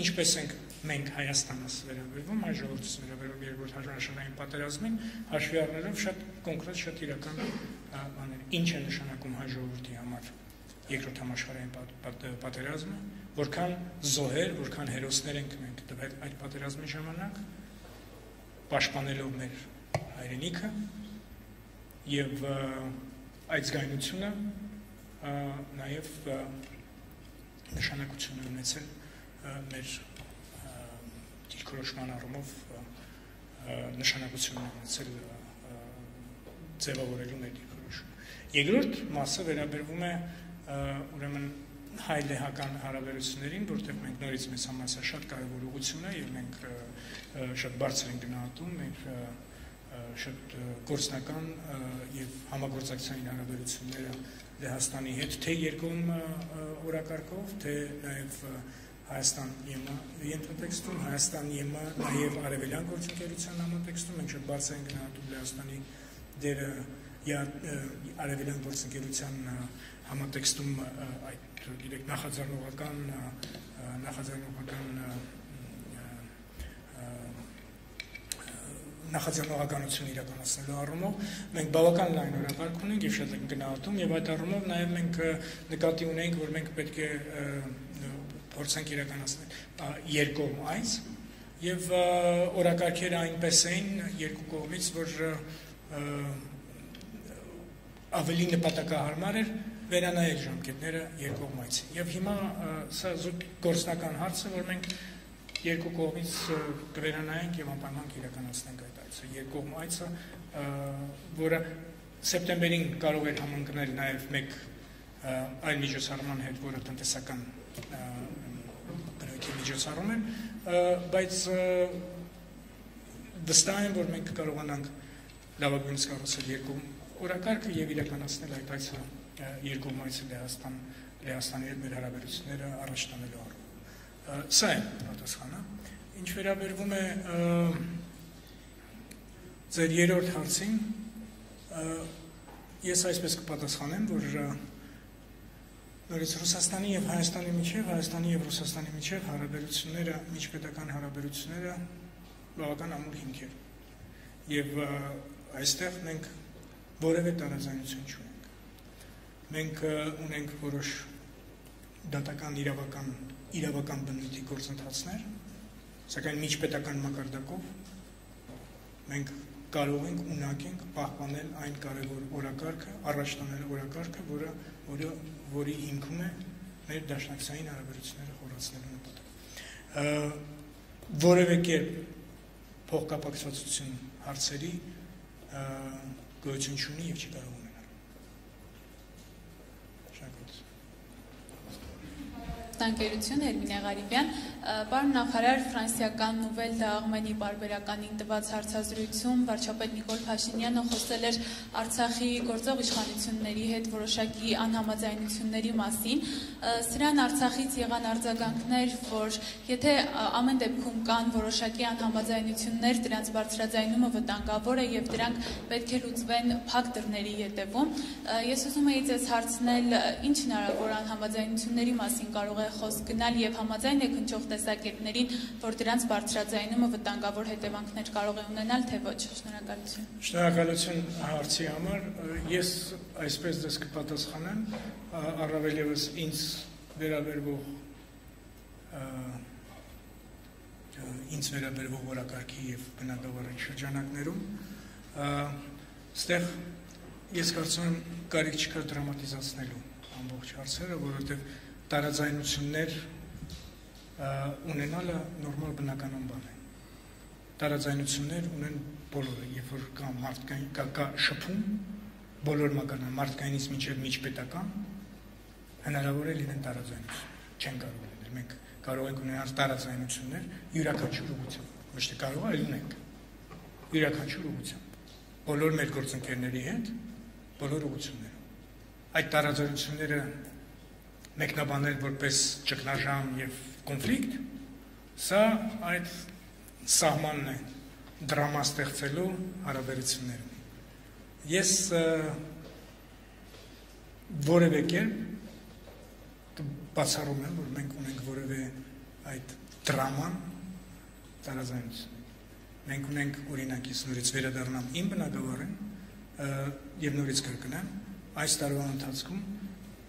ինչպես ենք մենք Հայաստանս վերաբերվում, հայ ժողովրդից վերաբերում երկրորդ հաշվաշնային պատերազմին, հաշվի առնելով շատ կոնկրետ, շատ իրական բաներ։ Ինչ է նշանակում հայ ժողովրդի համար երկրորդ համաշխարհային պատերազմը, որքան զոհեր, որքան հերոսներ ենք մենք տվել այդ պատերազմի ժամանակ, պաշտպանելով մեր հայրենիքը եւ այդ զգայունությունը նաև նշանակություն ունեցել մեր դիրքորոշման առումով նշանակություն ունեցել ձևավորելու մեր դիրքորոշումը։ Երկրորդ մասը վերաբերվում է ուրեմն հայ-լեհական հարաբերություններին, որտեղ մենք նորից մեզ համար սա շատ կարևոր ուղղություն է եւ մենք շատ բարձր ենք գնահատում մեր շատ գործնական եւ համագործակցային հարաբերությունները Լեհաստանի հետ թե երկում օրակարգով, թե նաեւ Հայաստան ԵՄ ենթատեքստում, Հայաստան ԵՄ նաև արևելյան գործընկերության համատեքստում, մենք շատ բարձր ենք գնահատում Լեհաստանի դերը արևելյան գործընկերության համատեքստում այդ գիտեք նախաձեռնողական նախաձեռնողական նախաձեռնողականություն իրականացնելու առումով մենք բավական լայն օրակարգ ունենք եւ շատ ենք գնահատում եւ այդ առումով նաեւ մենք նկատի ունենք որ մենք պետք է փորձենք իրականացնել երկու այց եւ օրակարգերը այնպես էին երկու կողմից որ ավելի նպատակահարմար էր վերանայել ժամկետները երկու կողմից եւ հիմա սա զուտ գործնական հարց է որ մենք երկու կողմից կվերանայենք եւ անպայման կիրականացնենք այդ այցը։ Երկկողմ այցը, որը սեպտեմբերին կարող էր համընկնել նաեւ մեկ այլ միջոցառման հետ, որը տնտեսական բնույթի միջոցառում է, բայց վստահ եմ, որ մենք կարողանանք լավագույնս կառուցել երկու օրակարգը եւ իրականացնել այդ այցը երկու մայիսի Լեհաստան Լեհաստանի հետ մեր հարաբերությունները առաջ տանելու առումով Սա է պատասխանը։ Ինչ վերաբերվում է ձեր երրորդ հարցին, ես այսպես կպատասխանեմ, որ նորից Ռուսաստանի եւ Հայաստանի միջև, Հայաստանի եւ Ռուսաստանի միջև հարաբերությունները, միջպետական հարաբերությունները բավական ամուր հիմքեր։ Եվ այստեղ մենք որևէ տարաձայնություն չունենք։ Մենք ունենք որոշ դատական իրավական իրավական բնույթի գործընթացներ, սակայն միջպետական մակարդակով մենք կարող ենք ունակ ենք պահպանել այն կարևոր օրակարգը, առաջ տանել օրակարգը, որը որը որի հիմքում է մեր դաշնակցային հարաբերությունները խորացնելու նպատակ։ Որևէ կերպ փոխկապակցվածություն հարցերի գոյություն չունի եւ չի կարող Տանկերություն Հերմինե Ղարիբյան, պարոն նախարար ֆրանսիական Նուվել Դաղմենի բարբերականին տված հարցազրույցում վարչապետ Նիկոլ Փաշինյանը խոսել էր Արցախի գործող իշխանությունների հետ որոշակի անհամաձայնությունների մասին։ Սրան Արցախից եղան արձագանքներ, որ եթե ամեն դեպքում կան որոշակի անհամաձայնություններ, դրանց բարձրաձայնումը վտանգավոր է եւ դրանք պետք է լուծվեն փակ դռների ետևում։ Ես ուզում եի ձեզ հարցնել, ինչ հնարավոր անհամաձայնությունների մասին կարող է խոսք գնալ եւ համաձայն եք հնչող տեսակետներին, որ դրանց բարձրաձայնումը վտանգավոր հետևանքներ կարող է ունենալ, թե ոչ։ Շնորհակալություն։ Շնորհակալություն հարցի համար։ Ես այսպես դες կպատասխանեմ, առավել եւս ինձ վերաբերվող ինձ վերաբերվող որակարգի եւ բնակավարի շրջանակներում ստեղ ես կարծում եմ կարիք չկա դրամատիզացնելու ամբողջ հարցերը, որովհետեւ տարաձայնություններ ունենալը նորմալ բնականon բան է։ Տարաձայնություններ ունեն բոլորը, երբ որ կա մարդկային կա, կա շփում բոլոր մականան մարդկայինից մինչև միջպետական հնարավոր է լինեն տարաձայնություն։ Չեն կարող լինել։ Մենք կարող ենք ունենալ տարաձայնություններ յուրաքանչյուր ուղղությամբ։ Ոչ թե կարող, այլ ունենք։ Յուրաքանչյուր ուղղությամբ։ Բոլոր մեր գործընկերների հետ բոլոր ուղղություններով։ Այդ տարաձայնությունները մեկնաբանել որպես ճգնաժամ եւ կոնֆլիկտ, սա այդ սահմանն է դրամա ստեղծելու հարաբերություններում։ Ես որևէ կերպ բացառում եմ, որ մենք ունենք որևէ այդ դրաման տարազանություն։ Մենք ունենք օրինակից նորից վերադառնամ իմ բնակավարին եւ նորից կրկնեմ այս տարվա ընթացքում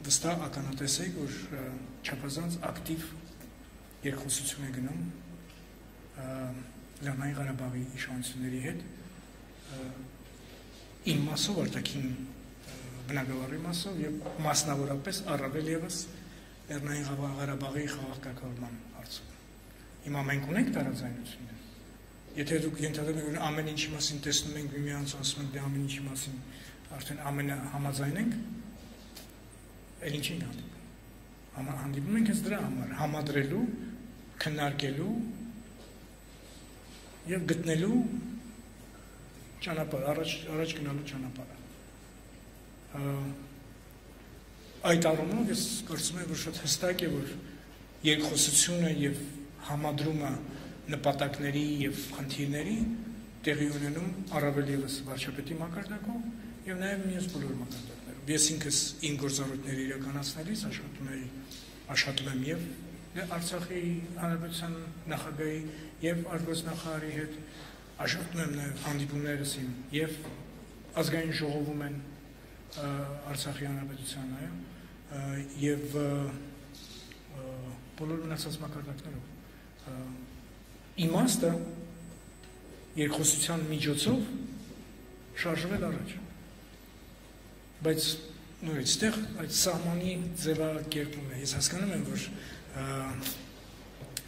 վստահ ականատեսեք, որ չափազանց ակտիվ երկխոսություն է գնում Լեռնային Ղարաբաղի իշխանությունների հետ իմ մասով արտաքին բնակավարի մասով եւ մասնավորապես առավել եւս Լեռնային Ղարաբաղի խաղաղ հարցում։ Հիմա մենք ունենք տարաձայնություններ։ Եթե դուք ենթադրում եք ամեն ինչի մասին տեսնում ենք միմյանց ասում ենք դե ամեն ինչի մասին արդեն ամենը համաձայն ենք, էլ ինչի հանդիպում։ հանդիպում ենք հենց դրա համար, համադրելու, քննարկելու եւ գտնելու ճանապարհ, առաջ առաջ գնալու ճանապարհը։ Այդ առումով ես կարծում եմ, որ շատ հստակ է, որ երկխոսությունը եւ համադրումը նպատակների եւ խնդիրների տեղի ունենում առավել եւս վարչապետի մակարդակով եւ նաեւ մյուս բոլոր մակարդակներով։ Ես ինքս իմ գործառույթները իրականացնելիս աշխատում եմ աշխատում եմ եւ Արցախի հանրապետության նախագահի եւ արտգործնախարարի հետ աշխատում եմ նաեւ հանդիպումներս իմ եւ ազգային ժողովում են Արցախի հանրապետության այո եւ բոլոր մնացած մակարդակներով իմաստը երկխոսության միջոցով շարժվել առաջ բայց նույն այդտեղ այդ սահմանի ձևակերպումն է ես հասկանում եմ որ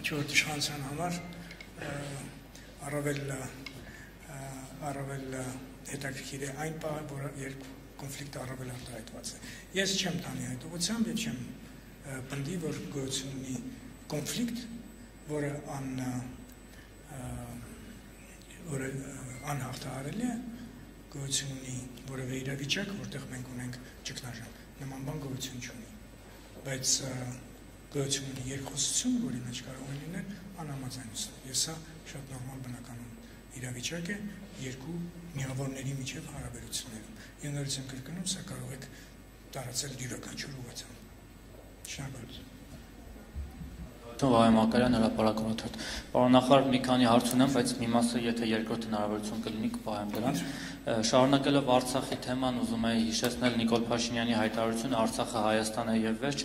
չորդ իշխանության համար առավել առավել հետաքրքիր է այն պահը, որ երբ կոնֆլիկտը առավել արտահայտված է։ Ես չեմ տանի այդ ուղղությամբ եւ չեմ պնդի, որ գոյություն ունի կոնֆլիկտ, որը ան որը անհաղթահարելի է, գոյություն ունի որևէ իրավիճակ, որտեղ մենք ունենք ճգնաժամ։ Նման բան գոյություն չունի։ Բայց գոյություն ունի երկխոսություն, որի մեջ կարող է լինել անհամաձայնություն։ Ես սա շատ նորմալ բնականon իրավիճակ է երկու միավորների միջև հարաբերություններում։ Եվ նորից եմ կրկնում, սա կարող եք տարածել յուրաքանչյուր ուղղությամբ։ Շնորհակալություն։ Վայ Մակարյան հրապարակորդ։ Պարոն նախարար, մի քանի հարց ունեմ, բայց մի մասը, եթե երկրորդ հնարավորություն կլինի, կպահեմ դրանց։ Շարունակելով Արցախի թեման, ուզում եմ հիշեցնել Նիկոլ Փաշինյանի հայտարարությունը Արցախը Հայաստան է եւ վերջ։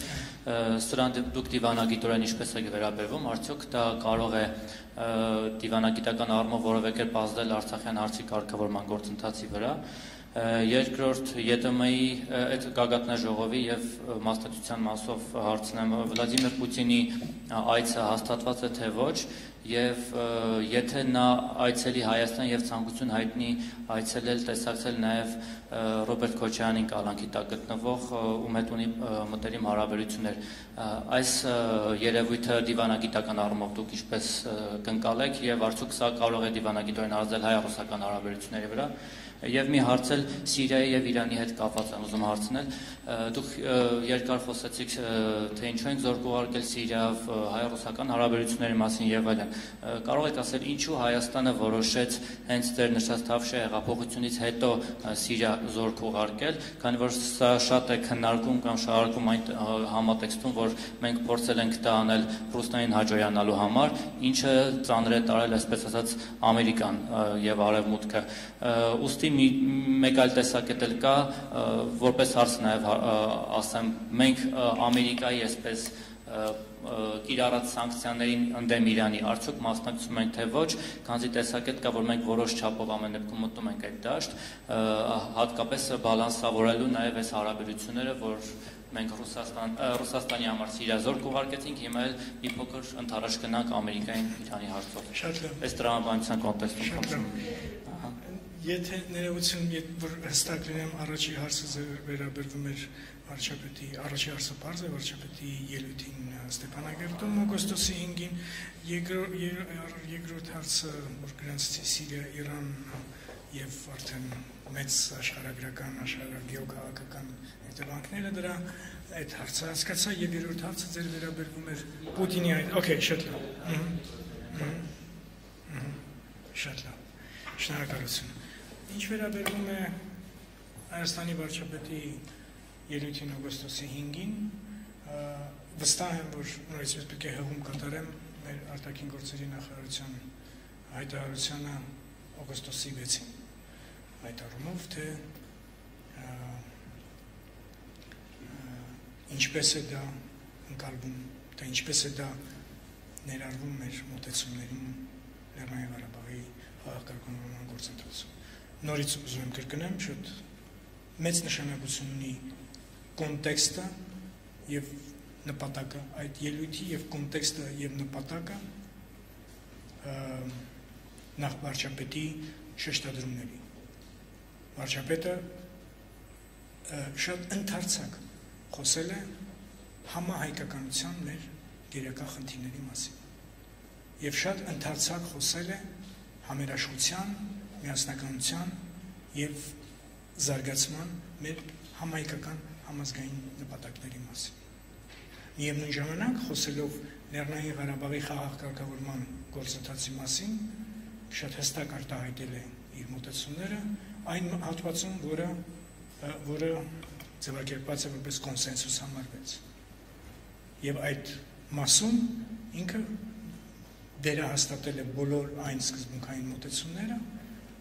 Սրան դուք դիվանագիտորեն ինչպես եք վերաբերվում, արդյոք դա կարող է դիվանագիտական առումով որևէ կերպ ազդել Արցախյան հարցի կարգավորման գործընթացի վրա երկրորդ ԵՏՄ-ի այդ գագաթնաժողովի եւ մասնակցության մասով հարցնեմ. Վլադիմիր Պուտինի այցը հաստատված է թե ոչ եւ եթե նա այցելի Հայաստան եւ ցանկություն հայտնի այցելել տեսակցել նաեւ Ռոբերտ Քոչյանին կալանքի տակ գտնվող ում հետ ունի մտերիմ հարաբերություններ այս երևույթը դիվանագիտական առումով դուք ինչպես կընկալեք եւ արդյոք սա կարող է դիվանագիտորեն ազդել հայ-ռուսական հարաբերությունների վրա Եվ մի հարց էլ Սիրիայի եւ Իրանի հետ կապված եմ ուզում հարցնել։ Դուք երկար խոսեցիք թե ինչու են զորք ուղարկել Սիրիայով հայ-ռուսական հարաբերությունների մասին եւ այլն։ Կարող եք ասել ինչու Հայաստանը որոշեց հենց դեր նշած Թավշե հեղափոխությունից հետո Սիրիա զորք ուղարկել, քանի որ սա շատ է քննարկում կամ շարարկում այն համատեքստում, որ մենք փորձել ենք դա անել Ռուսնային հաջողանալու համար, ինչը ծանր է տարել այսպես ասած Ամերիկան եւ Արևմուտքը։ Ոստի Ուստի մեկ այլ տեսակետ էլ կա, որպես հարց նաև ասեմ, մենք Ամերիկայի այսպես կիրառած սանկցիաներին ընդդեմ Իրանի արդյոք մասնակցում ենք թե ոչ, քանզի տեսակետ կա, որ մենք որոշ չափով ամեն դեպքում մտնում ենք այդ դաշտ, հատկապես բալանսավորելու նաև այս հարաբերությունները, որ մենք Ռուսաստան Ռուսաստանի համար Սիրիազոր կուղարկեցինք, հիմա էլ մի փոքր ընթരാճ գնանք Ամերիկային Իրանի հարցով։ Շատ լավ։ Այս դրամաբանության կոնտեքստում խոսում։ Եթե ներողություն, որ հստակ լինեմ, առաջի հարցը վերաբերվում էր վարչապետի, առաջի հարցը բարձ է վարչապետի ելույթին Ստեփանագերտում օգոստոսի 5-ին, երկրորդ հարցը, որ գրանցեցի Սիրիա, Իրան եւ արդեն մեծ աշխարհագրական, աշխարհագեոքաղաքական հետևանքները դրա այդ հարցը հասկացա եւ երրորդ հարցը ձեր վերաբերվում էր Պուտինի այդ, օքեյ, շատ լավ։ Շատ լավ։ Շնորհակալություն։ Ինչ վերաբերվում է Հայաստանի վարչապետի ելույթին օգոստոսի 5-ին, վստահ եմ, որ նորից ես պետք է հղում կատարեմ մեր արտաքին գործերի նախարարության հայտարարությանը օգոստոսի 6-ին։ Այդ առումով թե ինչպես է դա ընկալվում, թե ինչպես է դա ներառվում մեր մտածումներում Լեռնային Ղարաբաղի խաղակարգավորման գործընթացում նորից ուզում եմ կրկնեմ, շատ մեծ նշանակություն ունի կոնտեքստը եւ նպատակը, այդ ելույթի եւ կոնտեքստը եւ նպատակը նախ վարչապետի շեշտադրումների։ Վարչապետը շատ ընդարձակ խոսել է համահայկականության մեր գերակա խնդիրների մասին։ Եվ շատ ընդարձակ խոսել է համերաշխության միասնականության եւ զարգացման մեր համայնքական համազգային նպատակների մասին։ Միևնույն ժամանակ խոսելով Լեռնային Ղարաբաղի խաղաղ կարգավորման գործընթացի մասին շատ հստակ արտահայտել է իր մտածումները այն հատվածում, որը որը ձևակերպված է որպես կոնսենսուս համարվեց։ Եվ այդ մասում ինքը դերահաստատել է բոլոր այն սկզբունքային մոտեցումները,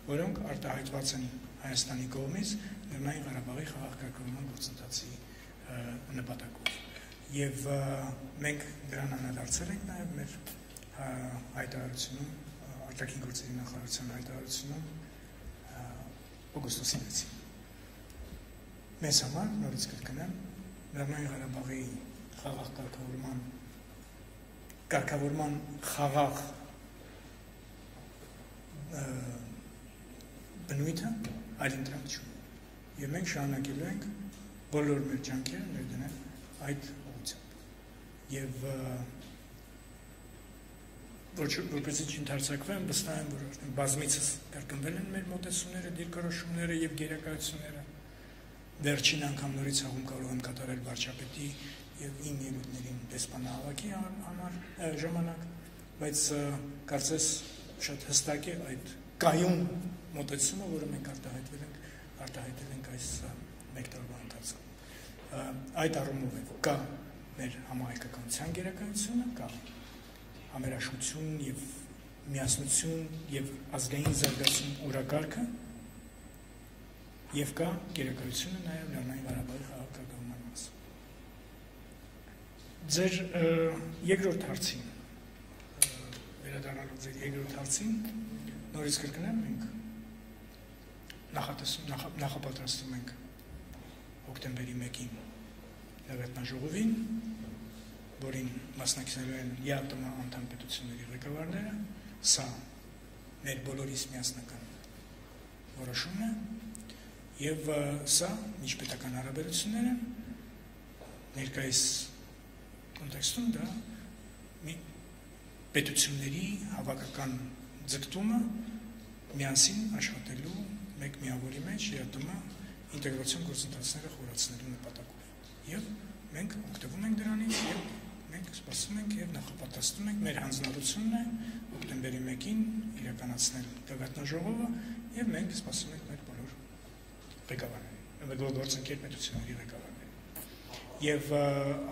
որոնք արտահայտված են Հայաստանի կողմից Լեռնային Ղարաբաղի խաղաղակարգման գործընթացի նպատակով։ Եվ մենք դրան անդրադարձել ենք նաև մեր հայտարարությունում, արտաքին գործերի նախարարության հայտարարությունում օգոստոսի 6-ին։ Մեզ համար նորից կրկնեմ Լեռնային Ղարաբաղի խաղաղ կարգավորման կարգավորման խաղաղ բնույթը այլ չունի։ Եվ մենք շարունակելու ենք բոլոր մեր ջանքերը ներդնել այդ ուղղությամբ։ Եվ ոչ որպեսզի չընթարցակվեմ, վստահ եմ, որ բազմիցս կրկնվել են մեր մտածումները, դիրքորոշումները եւ գերակայությունները։ Վերջին անգամ նորից հաղում կարող եմ կատարել վարչապետի եւ իմ ելույթներին դեսպանահավաքի համար ժամանակ, բայց կարծես շատ հստակ է այդ կայուն մոտեցումը, որը մենք արտահայտվել ենք, արտահայտել ենք այս մեկ տարվա ընթացքում։ Այդ առումով է կա մեր համահայկականության գերակայությունը, կա համերաշխություն եւ միասնություն եւ ազգային զարգացում օրակարգը եւ կա գերակայությունը նաեւ Լեռնային Ղարաբաղի խաղաղակարգման մասը։ Ձեր երկրորդ հարցին վերադառնալով ձեր երկրորդ հարցին նորից կրկնեմ մենք նախատեսում նախ, նախապատրաստում ենք հոկտեմբերի 1-ին լավետնաժողովին, որին մասնակցելու են ԵԱՏՄ անդամ պետությունների ղեկավարները, սա մեր բոլորիս միասնական որոշումն է եւ սա միջպետական հարաբերությունները ներկայիս կոնտեքստում դա մի պետությունների հավաքական ձգտումը միասին աշխատելու մեկ միավորի մեջ ԵԱՏՄ ինտեգրացիոն գործընթացները խորացնելու նպատակով։ Եվ մենք օգտվում ենք դրանից եւ մենք սպասում ենք եւ նախապատրաստում ենք մեր հանձնարարությունն է հոկտեմբերի 1-ին իրականացնել գագաթնաժողովը եւ մենք սպասում ենք մեր բոլոր ղեկավարներին, մեր գործընկեր պետությունների ղեկավարներին։ Եվ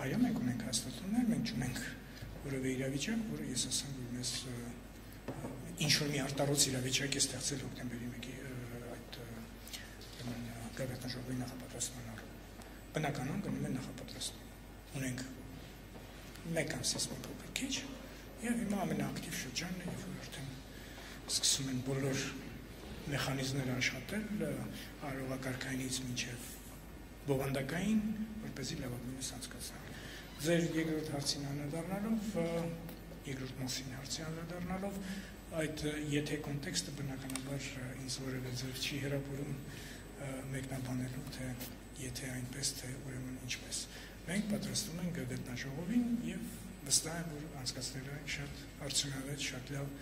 այո, մենք ունենք հաստատումներ, մենք ունենք որևէ իրավիճակ, որը ես ասեմ, որ մեզ ինչ որ մի արտարոց իրավիճակ է ստեղծել հոկտեմբերի 1-ի այդ գագաթնաժողովի նախապատրաստման առում։ Բնականon գնում են նախապատրաստում։ Ունենք մեկ ամսից մի փոքր քիչ եւ հիմա ամենաակտիվ շրջանն է, որ արդեն սկսում են բոլոր մեխանիզմները աշխատել արողակարգայինից մինչև բովանդակային, որպեսզի լավագույնս անցկացնել։ Ձեր երկրորդ հարցին անդրադառնալով, երկրորդ մասին հարցի անդրադառնալով, այդ եթե կոնտեքստը բնականաբար ինձ որևէ ձև չի հրապուրում մեկնաբանելու, թե եթե այնպես թե ուրեմն ինչպես։ Մենք պատրաստվում ենք գագաթնաժողովին եւ վստահ եմ, որ անցկացնելու ենք շատ արդյունավետ, շատ լավ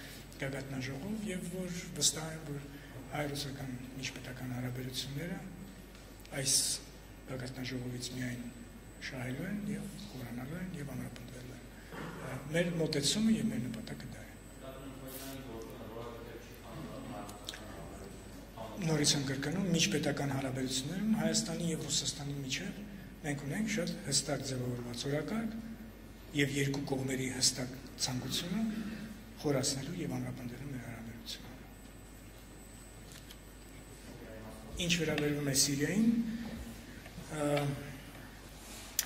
գագաթնաժողով եւ որ վստահ եմ, որ հայ-ռուսական միջպետական հարաբերությունները այս գագաթնաժողովից միայն շահելու են եւ խորանալու են եւ ամրապնդվելու են։ Մեր մոտեցումը եւ մեր նպատակը դա է։ Նորից եմ կրկնում, միջպետական հարաբերություններում Հայաստանի եւ Ռուսաստանի միջեւ մենք ունենք շատ հստակ ձևավորված օրակարգ եւ երկու կողմերի հստակ ցանկությունը խորացնելու եւ ամրապնդելու մեր հարաբերությունները։ Ինչ վերաբերում է Սիրիային,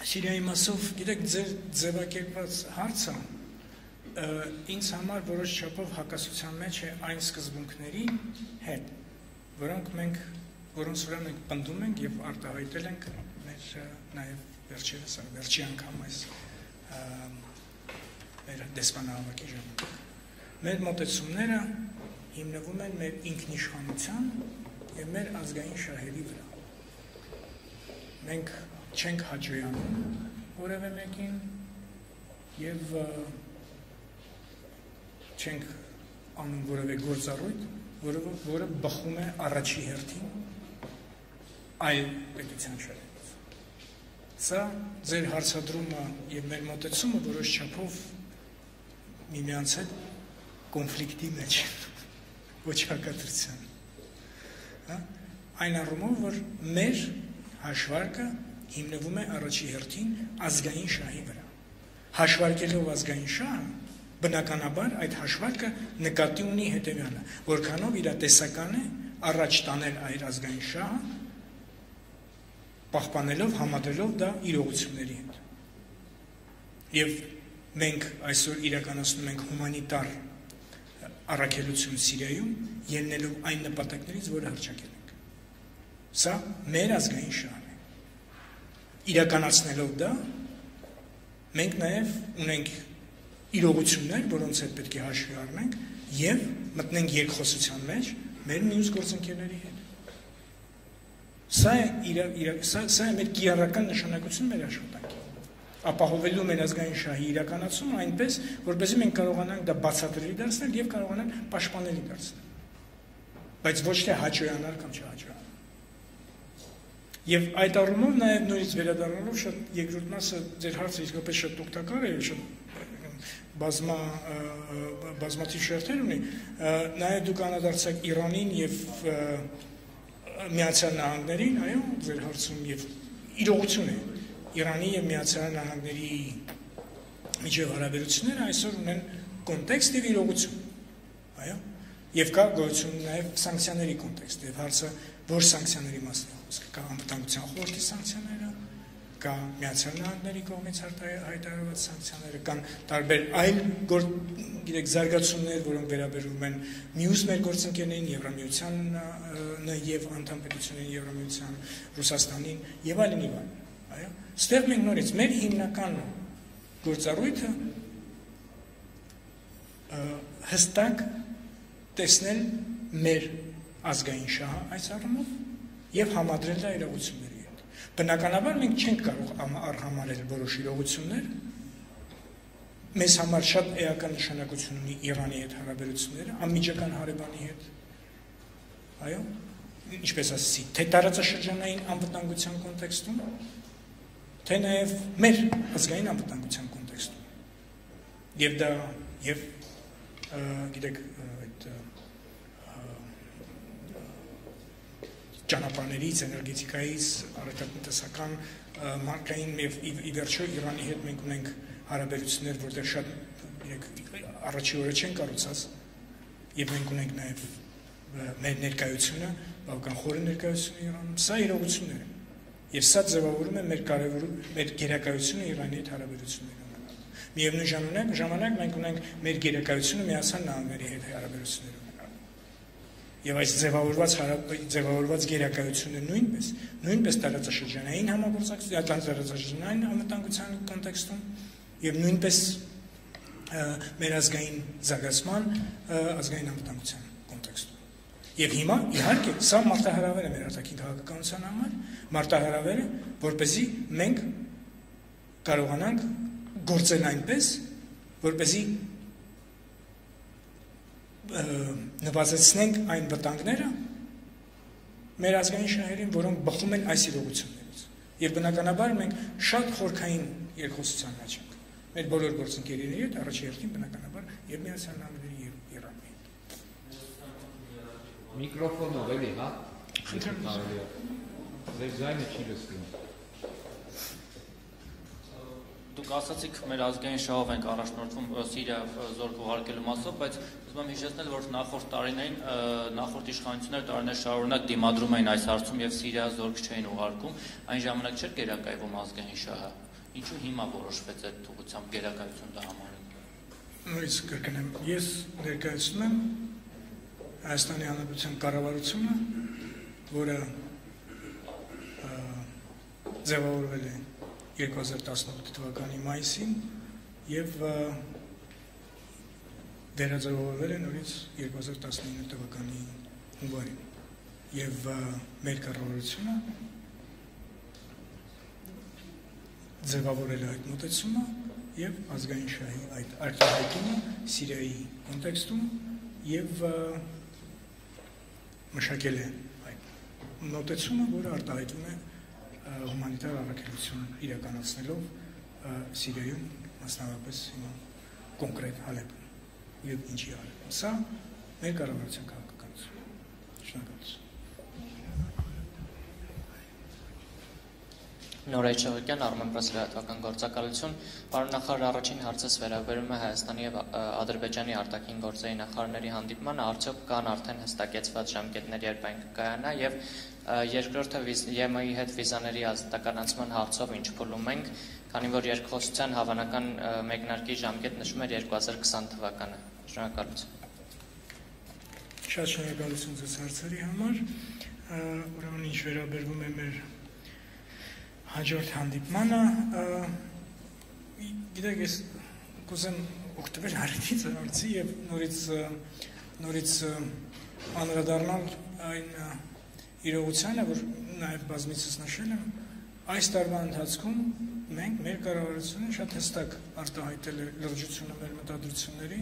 Սիրիայի մասով, գիտեք, ձեր ձևակերպված հարցը ինձ համար որոշ չափով հակասության մեջ է այն սկզբունքների հետ, որոնք մենք որոնց վրա մենք պնդում ենք եւ արտահայտել ենք մեր նաև վերջերս վերջի անգամ այս մեր դեսպանահավաքի ժամանակ։ Մեր մտածումները հիմնվում են մեր ինքնիշխանության եւ մեր ազգային շահերի վրա։ Մենք չենք հաջողանում որևէ մեկին եւ չենք անում որևէ գործառույթ, որը որը բխում է առաջի հերթին այլ պետության շահերից։ Սա ձեր հարցադրումը եւ մեր մտածումը որոշ չափով միմյանց հետ կոնֆլիկտի մեջ ոչ հակադրության։ Հա? Այն առումով, որ մեր հաշվարկը հիմնվում է առաջի հերթին ազգային շահի վրա։ Հաշվարկելով ազգային շահը, բնականաբար այդ հաշվարկը նկատի ունի հետևյալը, որքանով իր տեսական է առաջ տանել այդ ազգային շահը, պահպանելով, համադրելով դա իրողությունների հետ։ Եվ մենք այսօր իրականացնում ենք հումանիտար առաքելություն Սիրիայում, ելնելով այն նպատակներից, որը հրճակել ենք։ Սա մեր ազգային շահն է։ Իրականացնելով դա, մենք նաև ունենք իրողություններ, որոնց հետ պետք է հաշվի առնենք եւ մտնենք երկխոսության մեջ մեր մյուս գործընկերների հետ։ Սա է իր, իր սա, սա է մեր կիրառական նշանակությունը մեր աշխատանքի։ Ապահովելու մեր ազգային շահի իրականացումը այնպես, որպեսզի մենք կարողանանք դա բացատրելի դարձնել եւ կարողանանք պաշտպանելի դարձնել։ Բայց ոչ թե հաջողանալ կամ չհաջողանալ։ Եվ այդ առումով նաև նույնիսկ վերադառնալով շատ երկրորդ մասը ձեր հարցը իսկապես շատ օգտակար է, շատ բազմա բազմաթիվ շերտեր ունի, նաև դուք անդրադարձաք Իրանին եւ Միացյալ Նահանգներին, այո, ձեր հարցում եւ իրողություն է։ Իրանի եւ Միացյալ Նահանգների միջև հարաբերությունները այսօր ունեն կոնտեքստ եւ իրողություն։ Այո։ Եվ կա գոյություն նաև սանկցիաների կոնտեքստ, եւ հարցը որ սանկցիաների մասն է խոսքը, կա անվտանգության խորհրդի սանկցիաները, կա Միացյալ Նահանգների կողմից հայտարարված սանկցիաները, կան տարբեր այլ գիտեք զարգացումներ, որոնք վերաբերում են մյուս մեր գործընկերներին, Եվրամիության եւ անդամ պետություններին Եվրամիության, Ռուսաստանին եւ այլն եւ այլն։ Այո։ Ստեղ մենք նորից մեր հիմնական գործառույթը հստակ տեսնել մեր ազգային շահը այս առումով եւ համադրել դա իրողությունների հետ։ Բնականաբար մենք չենք կարող արհամարել որոշ իրողություններ, մեզ համար շատ էական նշանակություն ունի Իրանի հետ հարաբերությունները, անմիջական հարևանի հետ։ Այո, ինչպես ասեցի, թե տարածաշրջանային անվտանգության կոնտեքստում, թե նաև մեր ազգային անվտանգության կոնտեքստում։ Եվ դա եւ գիտեք այդ ճանապարհներից, էներգետիկայից, առևտրատնտեսական մարկային եւ ի վերջո Իրանի հետ մենք ունենք հարաբերություններ, որտեղ շատ առաջի օրը չեն կառուցած եւ մենք ունենք նաեւ մեր ներկայությունը, բավական խորը ներկայությունը Իրանում։ Սա իրողություններ են։ Եվ սա ձևավորում է մեր կարևոր մեր գերակայությունը Իրանի հետ հարաբերություններում։ Միևնույն ժամանակ ժամանակ մենք ունենք մեր գերակայությունը Միացյալ Նահանգների հետ հարաբերություններում եւ այս ձևավորված ձևավորված գերակայությունը նույնպես նույնպես տարածաշրջանային համագործակցություն տարածաշրջանային անվտանգության կոնտեքստում եւ նույնպես մեր ազգային զարգացման ազգային անվտանգության կոնտեքստում եւ հիմա իհարկե սա մարտահրավեր է մեր արտաքին քաղաքականության համար մարտահրավեր է որպեսզի մենք կարողանանք գործել այնպես որպեսզի նվազեցնենք այն վտանգները մեր ազգային շահերին, որոնք բխում են այս իրողություններից։ Եվ բնականաբար մենք շատ խորքային երկխոսության մեջ ենք։ Մեր բոլոր գործընկերների հետ առաջի հերթին բնականաբար եւ Միացյալ Նահանգների եւ Իրանի Միկրոֆոնով էլի, հա։ Խնդրեմ։ Ձեր ձայնը չի լսվում դուք ասացիք մեր ազգային շահով ենք առաջնորդվում Սիրիա զորք ուղարկելու մասով, բայց ուզում եմ հիշեցնել, որ նախորդ տարիներին նախորդ իշխանությունները տարիներ շարունակ դիմադրում էին այս հարցում եւ Սիրիա զորք չէին ուղարկում, այն ժամանակ չէր գերակայվում ազգային շահը։ Ինչու հիմա որոշվեց այդ ուղղությամբ գերակայություն դա համարել։ Նույնիսկ կրկնեմ, ես ներկայացնում եմ Հայաստանի Հանրապետության կառավարությունը, որը ձևավորվել է 2018 թվականի մայիսին եւ վերաձևավորվել է նորից 2019 թվականի հունվարին եւ մեր կառավարությունը ձևավորել է այդ մոտեցումը եւ ազգային շահի այդ արտահայտումը Սիրիայի կոնտեքստում եւ մշակել է այդ մոտեցումը, որը արտահայտվում է հումանիտար առաքելություն իրականացնելով Սիրիայում, մասնավորապես հիմա կոնկրետ Հալեպում եւ ինչի Հալեպում։ Սա մեր կառավարության քաղաքականություն։ Շնորհակալություն։ Նորայր Շողիկյան, Արմեն Պրես լրատվական գործակալություն։ Պարոն նախարար, առաջին հարցս վերաբերում է Հայաստանի եւ Ադրբեջանի արտաքին գործերի նախարարների հանդիպմանը, արդյոք կան արդեն հստակեցված ժամկետներ, երբ այն կկայանա եւ երկրորդը ԵՄ-ի հետ վիզաների ազատականացման հարցով ինչ փուլում ենք, քանի որ երկխոսության հավանական մեկնարկի ժամկետ նշում էր 2020 թվականը։ Շնորհակալություն։ Շատ շնորհակալություն ձեզ հարցերի համար։ Ուրեմն ինչ վերաբերվում է մեր հաջորդ հանդիպմանը գիտեք ես կուզեմ օգտվել հարցից հարցի եւ նորից նորից անդրադառնալ այն իրողությանը, որ նաեւ բազմիցս նշել եմ, այս տարվա ընթացքում մենք մեր կառավարությունը շատ հստակ արտահայտել է լրջությունը մեր մտադրությունների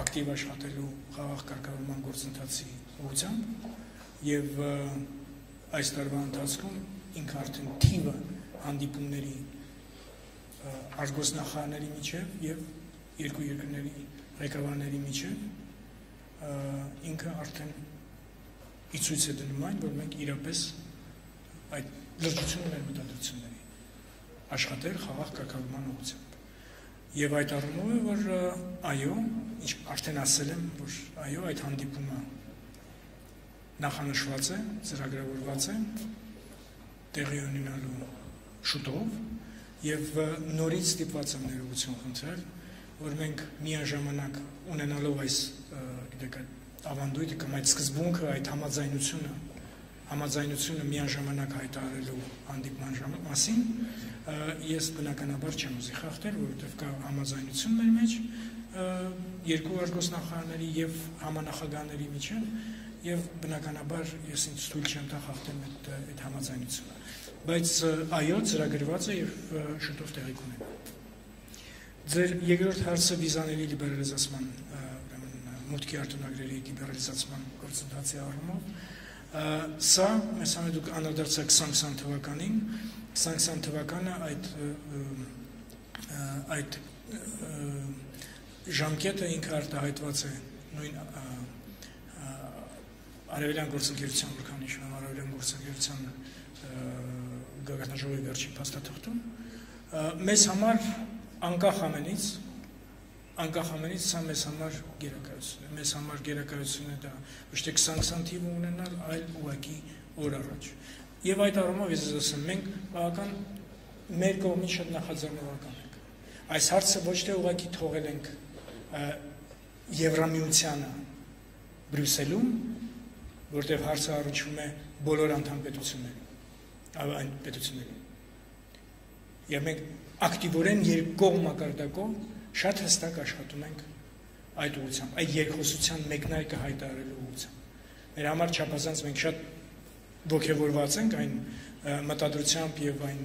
ակտիվ աշխատելու խաղաղ կարգավորման գործընթացի ուղղությամբ եւ այս տարվա ընթացքում ինքը արդեն թիվը հանդիպումների արգոսնախարարների միջև եւ երկու երկրների ղեկավարների միջև ինքը արդեն իցույց է դնում այն, որ մենք իրապես այդ լրջությունը մեր մտադրությունների աշխատել խաղաղ կարգավորման ուղղությամբ։ Եվ այդ առումով է, որ այո, ինչ արդեն ասել եմ, որ այո, այդ հանդիպումը նախանշված է, ծրագրավորված է, տեղի ունենալու շուտով եւ նորից ստիպված եմ ներողություն խնդրել, որ մենք միաժամանակ ունենալով այս գիտեք ավանդույթը կամ այդ սկզբունքը, այդ համաձայնությունը, համաձայնությունը միաժամանակ հայտարարելու հանդիպման մասին, ես բնականաբար չեմ ուզի խախտել, որովհետև կա համաձայնություն մեր մեջ երկու արգոսնախարարների եւ համանախագահների միջև եւ բնականաբար ես ինձ թույլ չեմ տա խախտեմ այդ այդ համաձայնությունը բայց այո ծրագրված է եւ շուտով տեղի կունենա ձեր երկրորդ հարցը վիզաների լիբերալիզացման մուտքի արտոնագրերի լիբերալիզացման գործընթացի առումով սա մեզ համար դուք անդրադարձաք 2020 թվականին 2020 թվականը այդ այդ ժամկետը ինքը արտահայտված է նույն արևելյան գործընկերության որքան իշխան արևելյան գործընկերության գագաթնաժողովի վերջին փաստաթղթում մեզ համար անկախ ամենից անկախ ամենից սա մեզ համար գերակայություն է մեզ համար գերակայություն է դա ոչ թե 20-20 թիվ ունենալ այլ ուղակի օր առաջ եւ այդ առումով ես ասեմ մենք բավական մեր կողմից շատ նախաձեռնողական ենք այս հարցը ոչ թե ուղակի թողել ենք Եվրամիությանը Բրյուսելում որտեղ հարցը առնչվում է բոլոր անդամ պետություններին, այն պետություններին։ Եվ մենք ակտիվորեն երկկողմ մակարդակով շատ հստակ աշխատում ենք այդ ուղղությամբ, այդ երկխոսության մեկնարկը հայտարարելու ուղղությամբ։ Մեր համար չափազանց մենք շատ ողջավորված ենք այն մտադրությամբ եւ այն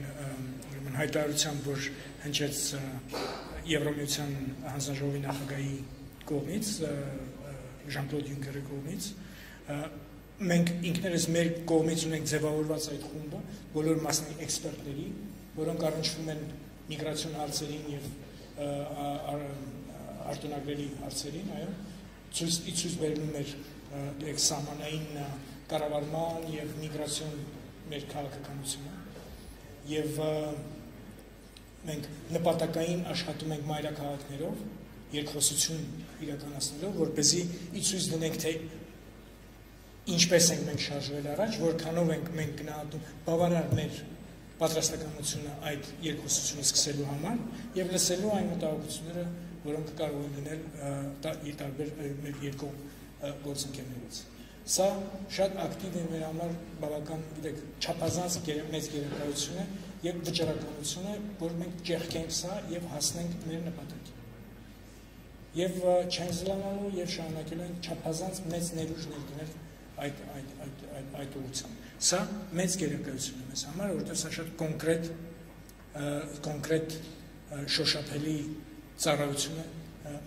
ուրեմն հայտարարությամբ, որ հնչեց Եվրոմիության հանձնաժողովի նախագահի կողմից, Ժան-Կլոդ Յունկերի կողմից, մենք ինքներս մեր կողմից ունենք ձևավորված այդ խումբը բոլոր մասնի էքսպերտների, որոնք առնչվում են միգրացիոն հարցերին եւ արտոնագրերի հարցերին, այո, ցույց բերնում էր դեք սահմանային կառավարման եւ միգրացիոն մեր քաղաքականությունը եւ մենք նպատակային աշխատում ենք մայրաքաղաքներով երկխոսություն իրականացնելով, որ เป զի ի ցույց դնենք թե ինչպես ենք մենք շարժվել առաջ, որքանով ենք մենք գնահատում բավարար մեր պատրաստականությունը այդ երկուսությունը սկսելու համար եւ լսելու այն մտահոգությունները, որոնք կարող են լինել տարբեր մեր երկու գործընկերներից։ Սա շատ ակտիվ է մեր համար բավական, գիտեք, չափազանց մեծ գերակայություն է եւ վճռականություն է, որ մենք ճեղքենք սա եւ հասնենք մեր նպատակին։ Եվ չենք զլանալու եւ շարունակելու ենք չափազանց մեծ ներուժ ներդնել այդ այդ այդ այդ այդ ուղղությամբ։ Սա մեծ գերակայություն է մեզ համար, որովհետև սա շատ կոնկրետ կոնկրետ շոշափելի ծառայություն է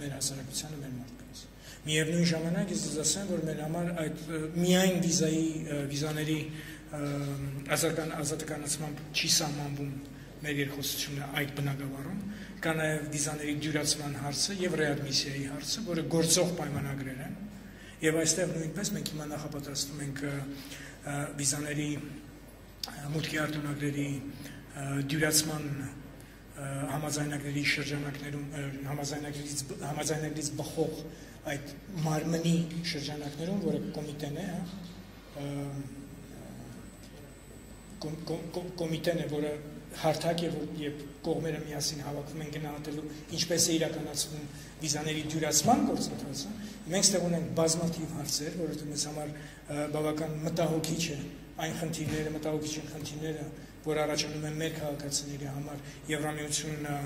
մեր հասարակությանը, մեր մարդկանց։ Միևնույն ժամանակ ես ասեմ, որ մեր համար այդ միայն վիզայի վիզաների ազատական ազատականացմամբ չի սահմանվում մեր երկխոսությունը այդ բնակավարում, կա նաև վիզաների դյուրացման հարցը եւ ռեադմիսիայի հարցը, որը գործող պայմանագրեր են։ Եվ այստեղ նույնպես մենք հիմա նախապատրաստում ենք վիզաների մուտքի արտոնագրերի դյուրացման համաձայնագրերի շրջանակներում համաձայնագրից համաձայնագրից բխող այդ մարմնի շրջանակներում, որը կոմիտեն է, կոմիտեն է, որը հարթակ է, որ երբ կողմերը միասին հավաքվում են գնահատելու ինչպես է իրականացվում վիզաների դյուրացման գործընթացը, մենք ստեղ ունենք բազմաթիվ հարցեր, որովհետև մեզ համար բավական մտահոգիչ է այն խնդիրները, մտահոգիչ են խնդիրները, որ առաջանում են մեր քաղաքացիների համար Եվրամիությունը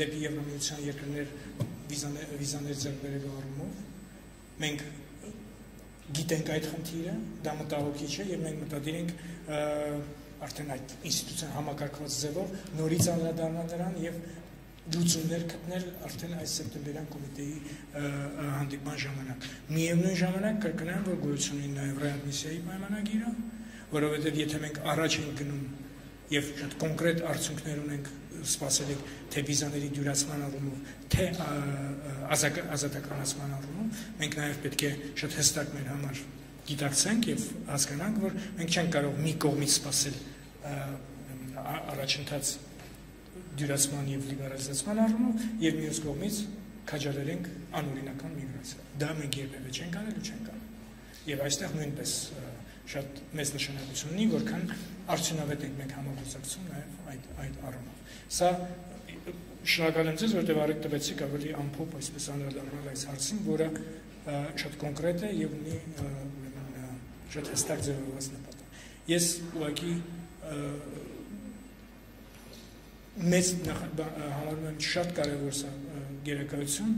դեպի Եվրամիության երկրներ վիզաներ ձեռք բերելու առումով մենք գիտենք այդ խնդիրը, դա մտահոգիչ է եւ մենք մտադիր ենք արդեն այդ ինստիտուցիան համակարգված ձևով նորից անդրադառնալ նրան եւ լուծումներ գտնել արդեն այս սեպտեմբերյան կոմիտեի հանդիպման ժամանակ։ Միևնույն ժամանակ կրկնեմ, որ գույություն ունի նաև ռեադմիսիայի պայմանագիրը, որովհետև եթե մենք առաջ ենք գնում եւ շատ կոնկրետ արդյունքներ ունենք սпасելիք թե վիզաների դյուրացման առումով, թե ազատականացման առումով, մենք նաև պետք է շատ հստակ մեր համար գիտակցենք եւ հասկանանք, որ մենք չենք կարող մի կողմից սпасել առաջընթաց դյուրացման եւ լիբերալիզացման առումով եւ մյուս կողմից քաջալերենք անօրինական միգրացիա։ Դա մենք երբևէ չենք անել ու չենք անում։ Եվ այստեղ նույնպես շատ մեծ նշանակություն ունի, որքան արդյունավետ ենք մենք համագործակցում նաև այդ այդ առումով։ Սա շնորհակալ եմ ձեզ, որտեղ առիթ տվեցիք ավելի ամփոփ այսպես անդրադառնալ այս հարցին, որը շատ կոնկրետ է եւ ունի ուրեմն շատ հստակ ձևավորված նպատակ։ Ես ուղղակի մեծ համարում եմ շատ կարևոր սա գերակայություն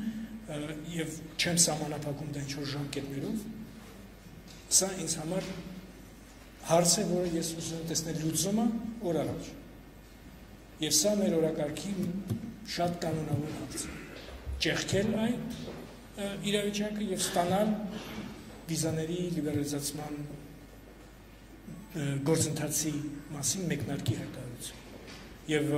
եւ չեմ սահմանափակում դա ինչ-որ ժամկետներով սա ինձ համար հարց է, որը ես ուզում տեսնել լուծումը օր առաջ։ Եվ սա մեր օրակարգի շատ կանոնավոր հարց է։ Ճեղքել այդ իրավիճակը եւ ստանալ վիզաների լիբերալիզացման գործընթացի մասին մեկնարկի հայտարարություն եւ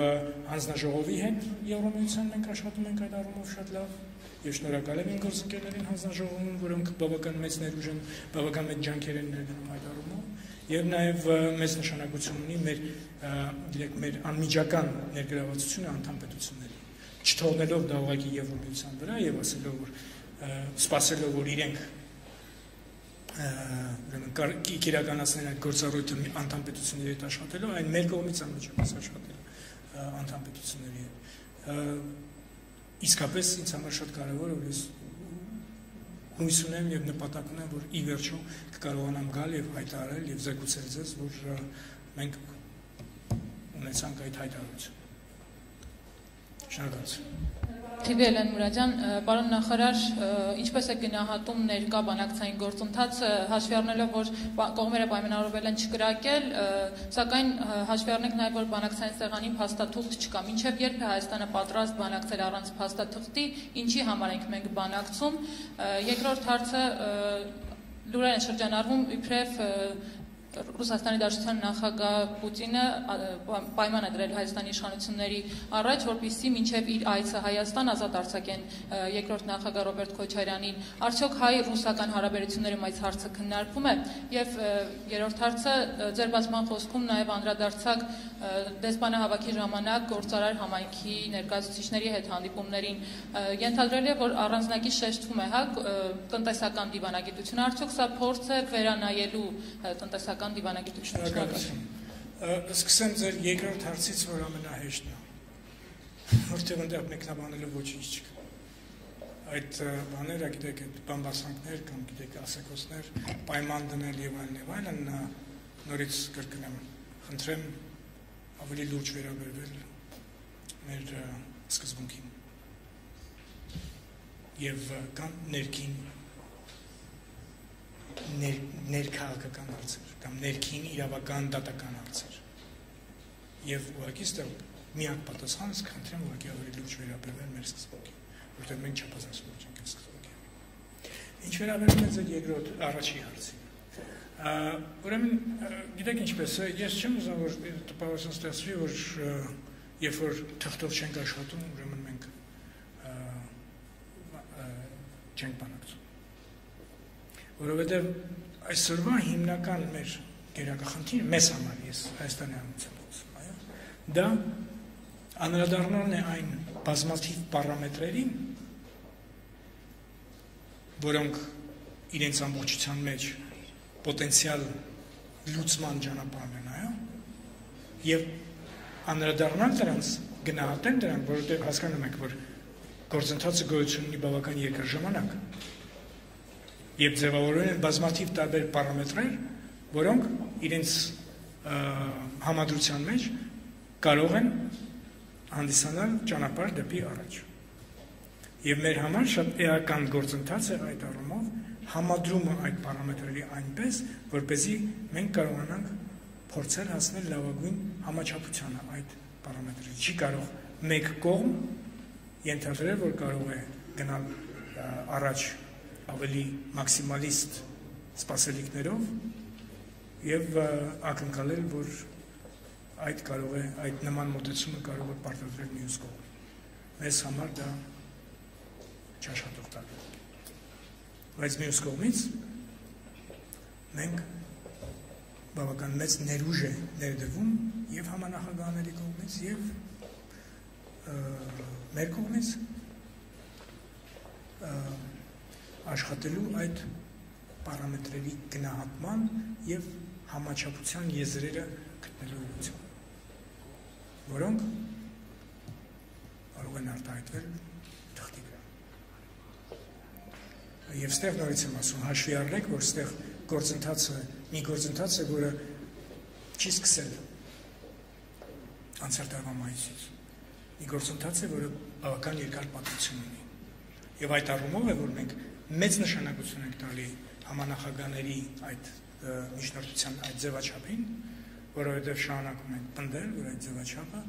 հանձնաժողովի հետ Եվրոմիության մենք աշխատում ենք այդ առումով շատ լավ եւ շնորհակալ եմ գործընկերներին հանձնաժողովում, որոնք բավական մեծ ներուժ են, բավական մեծ ջանքեր են ներդնում այդ առումով եւ նաեւ մեծ նշանակություն ունի մեր դիրեք մեր անմիջական ներգրավվածությունը անդամ պետությունների չթողնելով դա ուղղակի Եվրոմիության վրա եւ ասելով որ սпасելով որ իրենք ուրեմն կիրականացնեն այդ գործառույթը անդամ պետությունների հետ աշխատելու, այն մեր կողմից անմիջապես աշխատելու անդամ պետությունների հետ իսկապես ինձ համար շատ կարևոր է որ ես հույս ունեմ եւ նպատակ ունեմ որ ի վերջո կկարողանամ գալ եւ հայտարարել եւ զեկուցել ձեզ որ մենք ունեցանք այդ հայտարարությունը շնորհակալություն Թիվի Էլեն Մուրադյան, պարոն նախարար, ինչպես է գնահատում ներկա բանակցային գործընթացը, հաշվի առնելով, որ կողմերը պայմանավորվել են չկրակել, սակայն հաշվի առնենք նաև, որ բանակցային սեղանին փաստաթուղթ չկա։ Մինչև երբ է Հայաստանը պատրաստ բանակցել առանց փաստաթղթի, ինչի համար ենք մենք բանակցում։ Երկրորդ հարցը լուրեր են շրջանառվում իբրև Ռուսաստանի Դաշնության նախագահ Պուտինը պայման է դրել Հայաստանի իշխանությունների առաջ, որպեսզի մինչև իր այցը Հայաստան ազատ արձակեն երկրորդ նախագահ Ռոբերտ Քոչարյանին։ Արդյոք հայ-ռուսական հարաբերություններում այս հարցը քննարկվում է եւ երրորդ հարցը ձեր բացման խոսքում նաեւ անդրադարձակ դեսպանահավաքի ժամանակ գործարար համայնքի ներկայացուցիչների հետ հանդիպումներին ենթադրել է, որ առանձնակի շեշտվում է հա տնտեսական դիվանագիտությունը, արդյոք սա փորձ է վերանայելու տնտեսական տնտեսական դիվանագիտություն։ Շնորհակալություն։ Սկսեմ ձեր երկրորդ հարցից, որ ամենահեշտն է։ Որտեղ այնտեղ մեկնաբանելու ոչինչ չկա։ Այդ բաները, գիտեք, այդ բամբասանքներ կամ գիտեք, ասեկոսներ, պայման դնել եւ այլն եւ այլն նորից կրկնեմ, խնդրեմ ավելի լուրջ վերաբերվել մեր սկզբունքին եւ կան ներքին ներ, ներքաղաքական հարցեր կամ ներքին իրավական դատական հարցեր։ Եվ ուղղակի ստեղ միակ պատասխանը կխնդրեմ ուղղակի ավելի լուրջ վերաբերվել մեր սկզբունքին, որտեղ մենք չափազանցում չենք այս սկզբունքին։ Ինչ վերաբերում է ձեր երկրորդ առաջի հարցին։ Ուրեմն գիտեք ինչպես է, ես չեմ ուզում որ տպավորություն ստեղծվի, որ երբ որ թղթով չենք աշխատում, ուրեմն մենք չենք բանակցում։ Որովհետև այսօրվա հիմնական մեր գերակախնդիրը մեզ համար ես Հայաստանի հանրությունից, այո, դա անդրադառնալն է այն բազմաթիվ պարամետրերին, որոնք իրենց ամբողջության մեջ պոտենցիալ լուծման ճանապարհն են, այո։ Եվ անդրադառնալ դրանց, գնահատել դրանք, որովհետև հասկանում եք, որ գործընթացը գոյություն ունի բավական երկար ժամանակ։ Եվ ձևավորվել են բազմաթիվ տարբեր պարամետրեր, որոնք իրենց համադրության մեջ կարող են հանդիսանալ ճանապարհ դեպի առաջ։ Եվ մեր համար շատ էական գործընթաց է այդ առումով համադրումը այդ պարամետրերի այնպես, որ เป զի մենք կարողանանք փորձել հասնել լավագույն համաչափությանը այդ պարամետրերի։ Չի կարող մեկ կողմ ենթադրել, որ կարող է գնալ առաջ ավելի մաքսիմալիստ սպասելիքներով եւ ակնկալել, որ այդ կարող է այդ նման մոտեցումը կարող է պարտադրել մյուս կողմը։ Մեզ համար դա չաշխատող տարբեր Բայց մյուս կողմից մենք բավական մեծ ներուժ է ներդվում եւ համանախագահների կողմից եւ մեր կողմից աշխատելու այդ պարամետրերի գնահատման եւ համաչափության եզրերը գտնելու ուղղությամբ որոնք կարող են արտահայտվել Եվ ստեղ նորից եմ ասում, հաշվի առնեք, որ ստեղ գործընթացը մի գործընթաց է, որը չի սկսել անցյալ տարվա մայիսից։ Մի գործընթաց է, որը բավական երկար պատմություն ունի։ Եվ այդ առումով է, որ մենք մեծ նշանակություն ենք տալի համանախագաների այդ միջնորդության այդ ձևաչափին, որովհետև շարունակում ենք պնդել, որ այդ ձևաչափը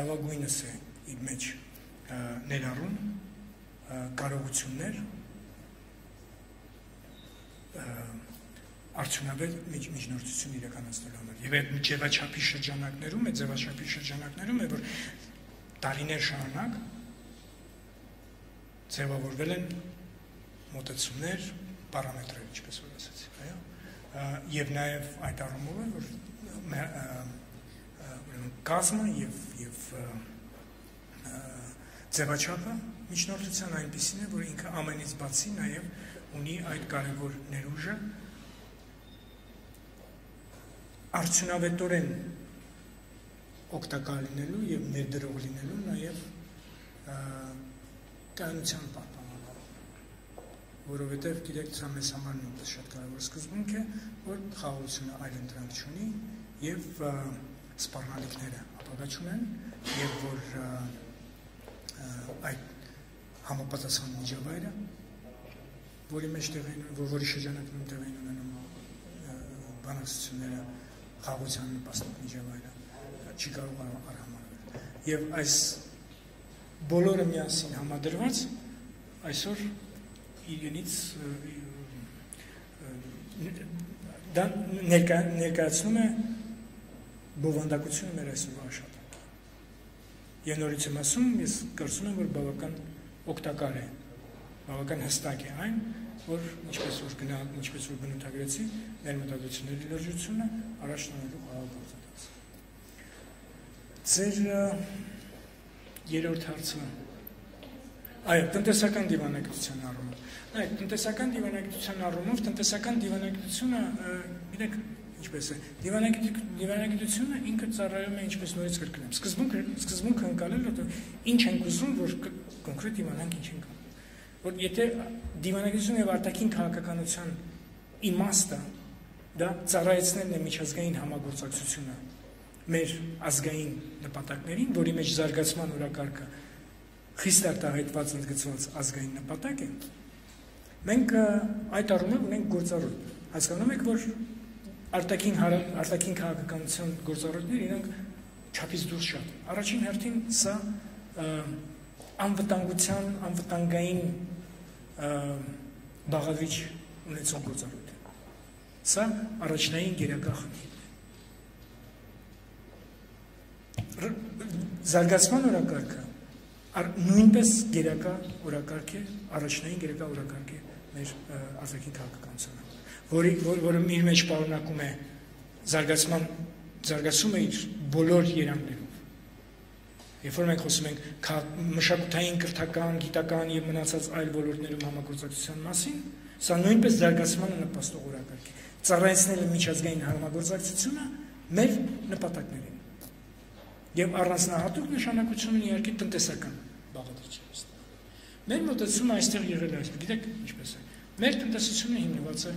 լավագույնս է իր մեջ ներառում կարողություններ արդյունավետ միջ, միջնորդություն իրականացնելու համար։ Եվ այդ ձևաչափի շրջանակներում, այդ ձևաչափի շրջանակներում է որ տարիներ շարունակ ձևավորվել են մոտեցումներ, պարամետրեր, ինչպես որ ասացի, այո։ Եվ նաև այդ առումով է որ ուրեմն կազմը եւ եւ ձևաչափը միջնորդության այնպեսին է, որ ինքը ամենից բացի նաև ունի այդ կարևոր ներուժը արդյունավետորեն օգտակար լինելու եւ ներդրող լինելու նաեւ կանության պահպանալու որովհետեւ գիտեք սա մեզ համար նույնպես շատ կարևոր սկզբունք է որ խաղաղությունը այլ ընտրանք չունի եւ սպառնալիքները ապագա չունեն եւ որ այդ համապատասխան միջավայրը որի մեջ տեղին որի շրջանակում տեղին ունենում բանակցությունները խաղության նպաստող միջավայրը չի կարող արհամարվել։ Եվ այս բոլորը միասին համադրված այսօր իրենից դա ներկա, ներկայացնում է բովանդակությունը մեր այսօրվա աշխատանքը։ Եվ նորից եմ ասում, ես կարծում եմ, որ բավական օգտակար է բավական հստակ է այն, որ ինչպես որ գնա, ինչպես որ բնութագրեցի, մեր մտադրությունների լրջությունը առաջ տանելու խաղաղ Ձեր երրորդ հարցը այո, տնտեսական դիվանագիտության առումով։ Նայեք, տնտեսական դիվանագիտության առումով, տնտեսական դիվանագիտությունը, գիտեք, ինչպես է, դիվանագիտությունը ինքը ծառայում է ինչպես նորից կրկնեմ։ Սկզբունքը սկզբունքը ընկալել, որ ինչ ենք ուզում, որ կոնկրետ իմանանք ինչ ենք որ եթե դիվանագիտություն եւ արտաքին քաղաքականության իմաստը դա ծառայեցնելն է միջազգային համագործակցությունը մեր ազգային նպատակներին, որի մեջ զարգացման օրակարգը խիստ արտահայտված ընդգծված ազգային նպատակ է, մենք այդ առումով ունենք գործառույթ։ Հասկանում եք, որ արտաքին արտաքին քաղաքականության գործառույթները իրանք չափից դուրս շատ։ Առաջին հերթին սա անվտանգության, անվտանգային բաղադրիչ ունեցող գործառույթ է։ Սա առաջնային գերակա խնդիրն է։ Զարգացման օրակարգը նույնպես գերակա օրակարգ է, առաջնային գերակա օրակարգ է մեր ազգային քաղաքականությունը, որի որ, որը իր մեջ պարունակում է զարգացման զարգացումը իր բոլոր երանգներով։ Երբ որ մենք խոսում ենք մշակութային, կրթական, գիտական եւ մնացած այլ ոլորտներում համագործակցության մասին, սա նույնպես զարգացմանը նպաստող օրակարգ է։ Ծառայեցնել միջազգային համագործակցությունը մեր նպատակներին։ Եվ առանձնահատուկ նշանակություն ունի իհարկե տնտեսական բաղադրիչը։ Մեր մտածումը այստեղ եղել է, գիտեք ինչպես է։ Մեր տնտեսությունը հիմնված է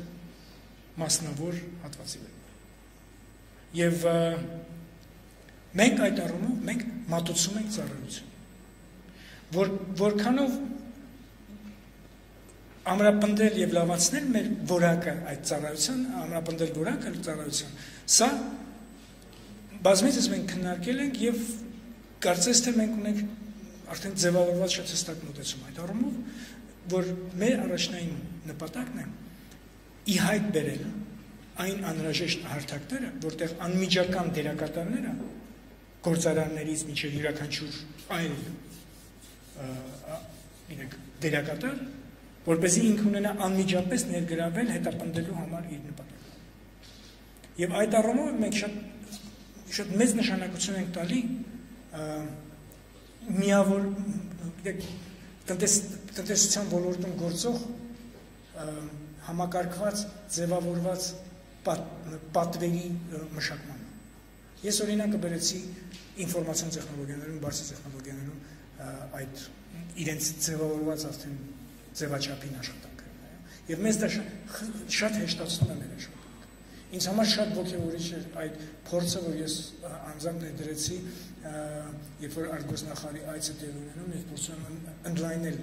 մասնավոր հատվածի վրա։ Եվ մենք այդ առումով մենք մատուցում ենք ծառայություն։ Որ որքանով ամրապնդել եւ լավացնել մեր որակը այդ ծառայության, ամրապնդել որակը ծառայության։ Սա բազմիցս մենք քննարկել ենք եւ կարծես թե մենք ունենք արդեն ձևավորված շատ հստակ մոտեցում այդ առումով, որ մեր առաջնային նպատակն է ի հայտ բերել այն անհրաժեշտ հարթակները, որտեղ անմիջական դերակատարները գործարաններից մինչև յուրաքանչյուր այլ իրենք դերակատար, որպեսզի ինքը ունենա անմիջապես ներգրավել հետապնդելու համար իր նպատակը։ Եվ այդ առումով մենք շատ շատ մեծ նշանակություն ենք տալի միավոր տնտես տնտեսության ոլորտում գործող համակարգված ձևավորված պատ, պատվերի մշակմանը։ Ես օրինակը բերեցի ինֆորմացիոն տեխնոլոգիաներում, բարձր տեխնոլոգիաներում այդ իրենց ձևավորված արդեն ձևաչափին աշխատանքը։ Եվ մեզ դա շատ հեշտացնում է մեր աշխատանքը։ Ինձ համար շատ ողջավորիչ է այդ փորձը, որ ես անձամբ ներդրեցի, երբ որ արգոսնախարի այցը տեղ ունենում, ես փորձում եմ ընդլայնել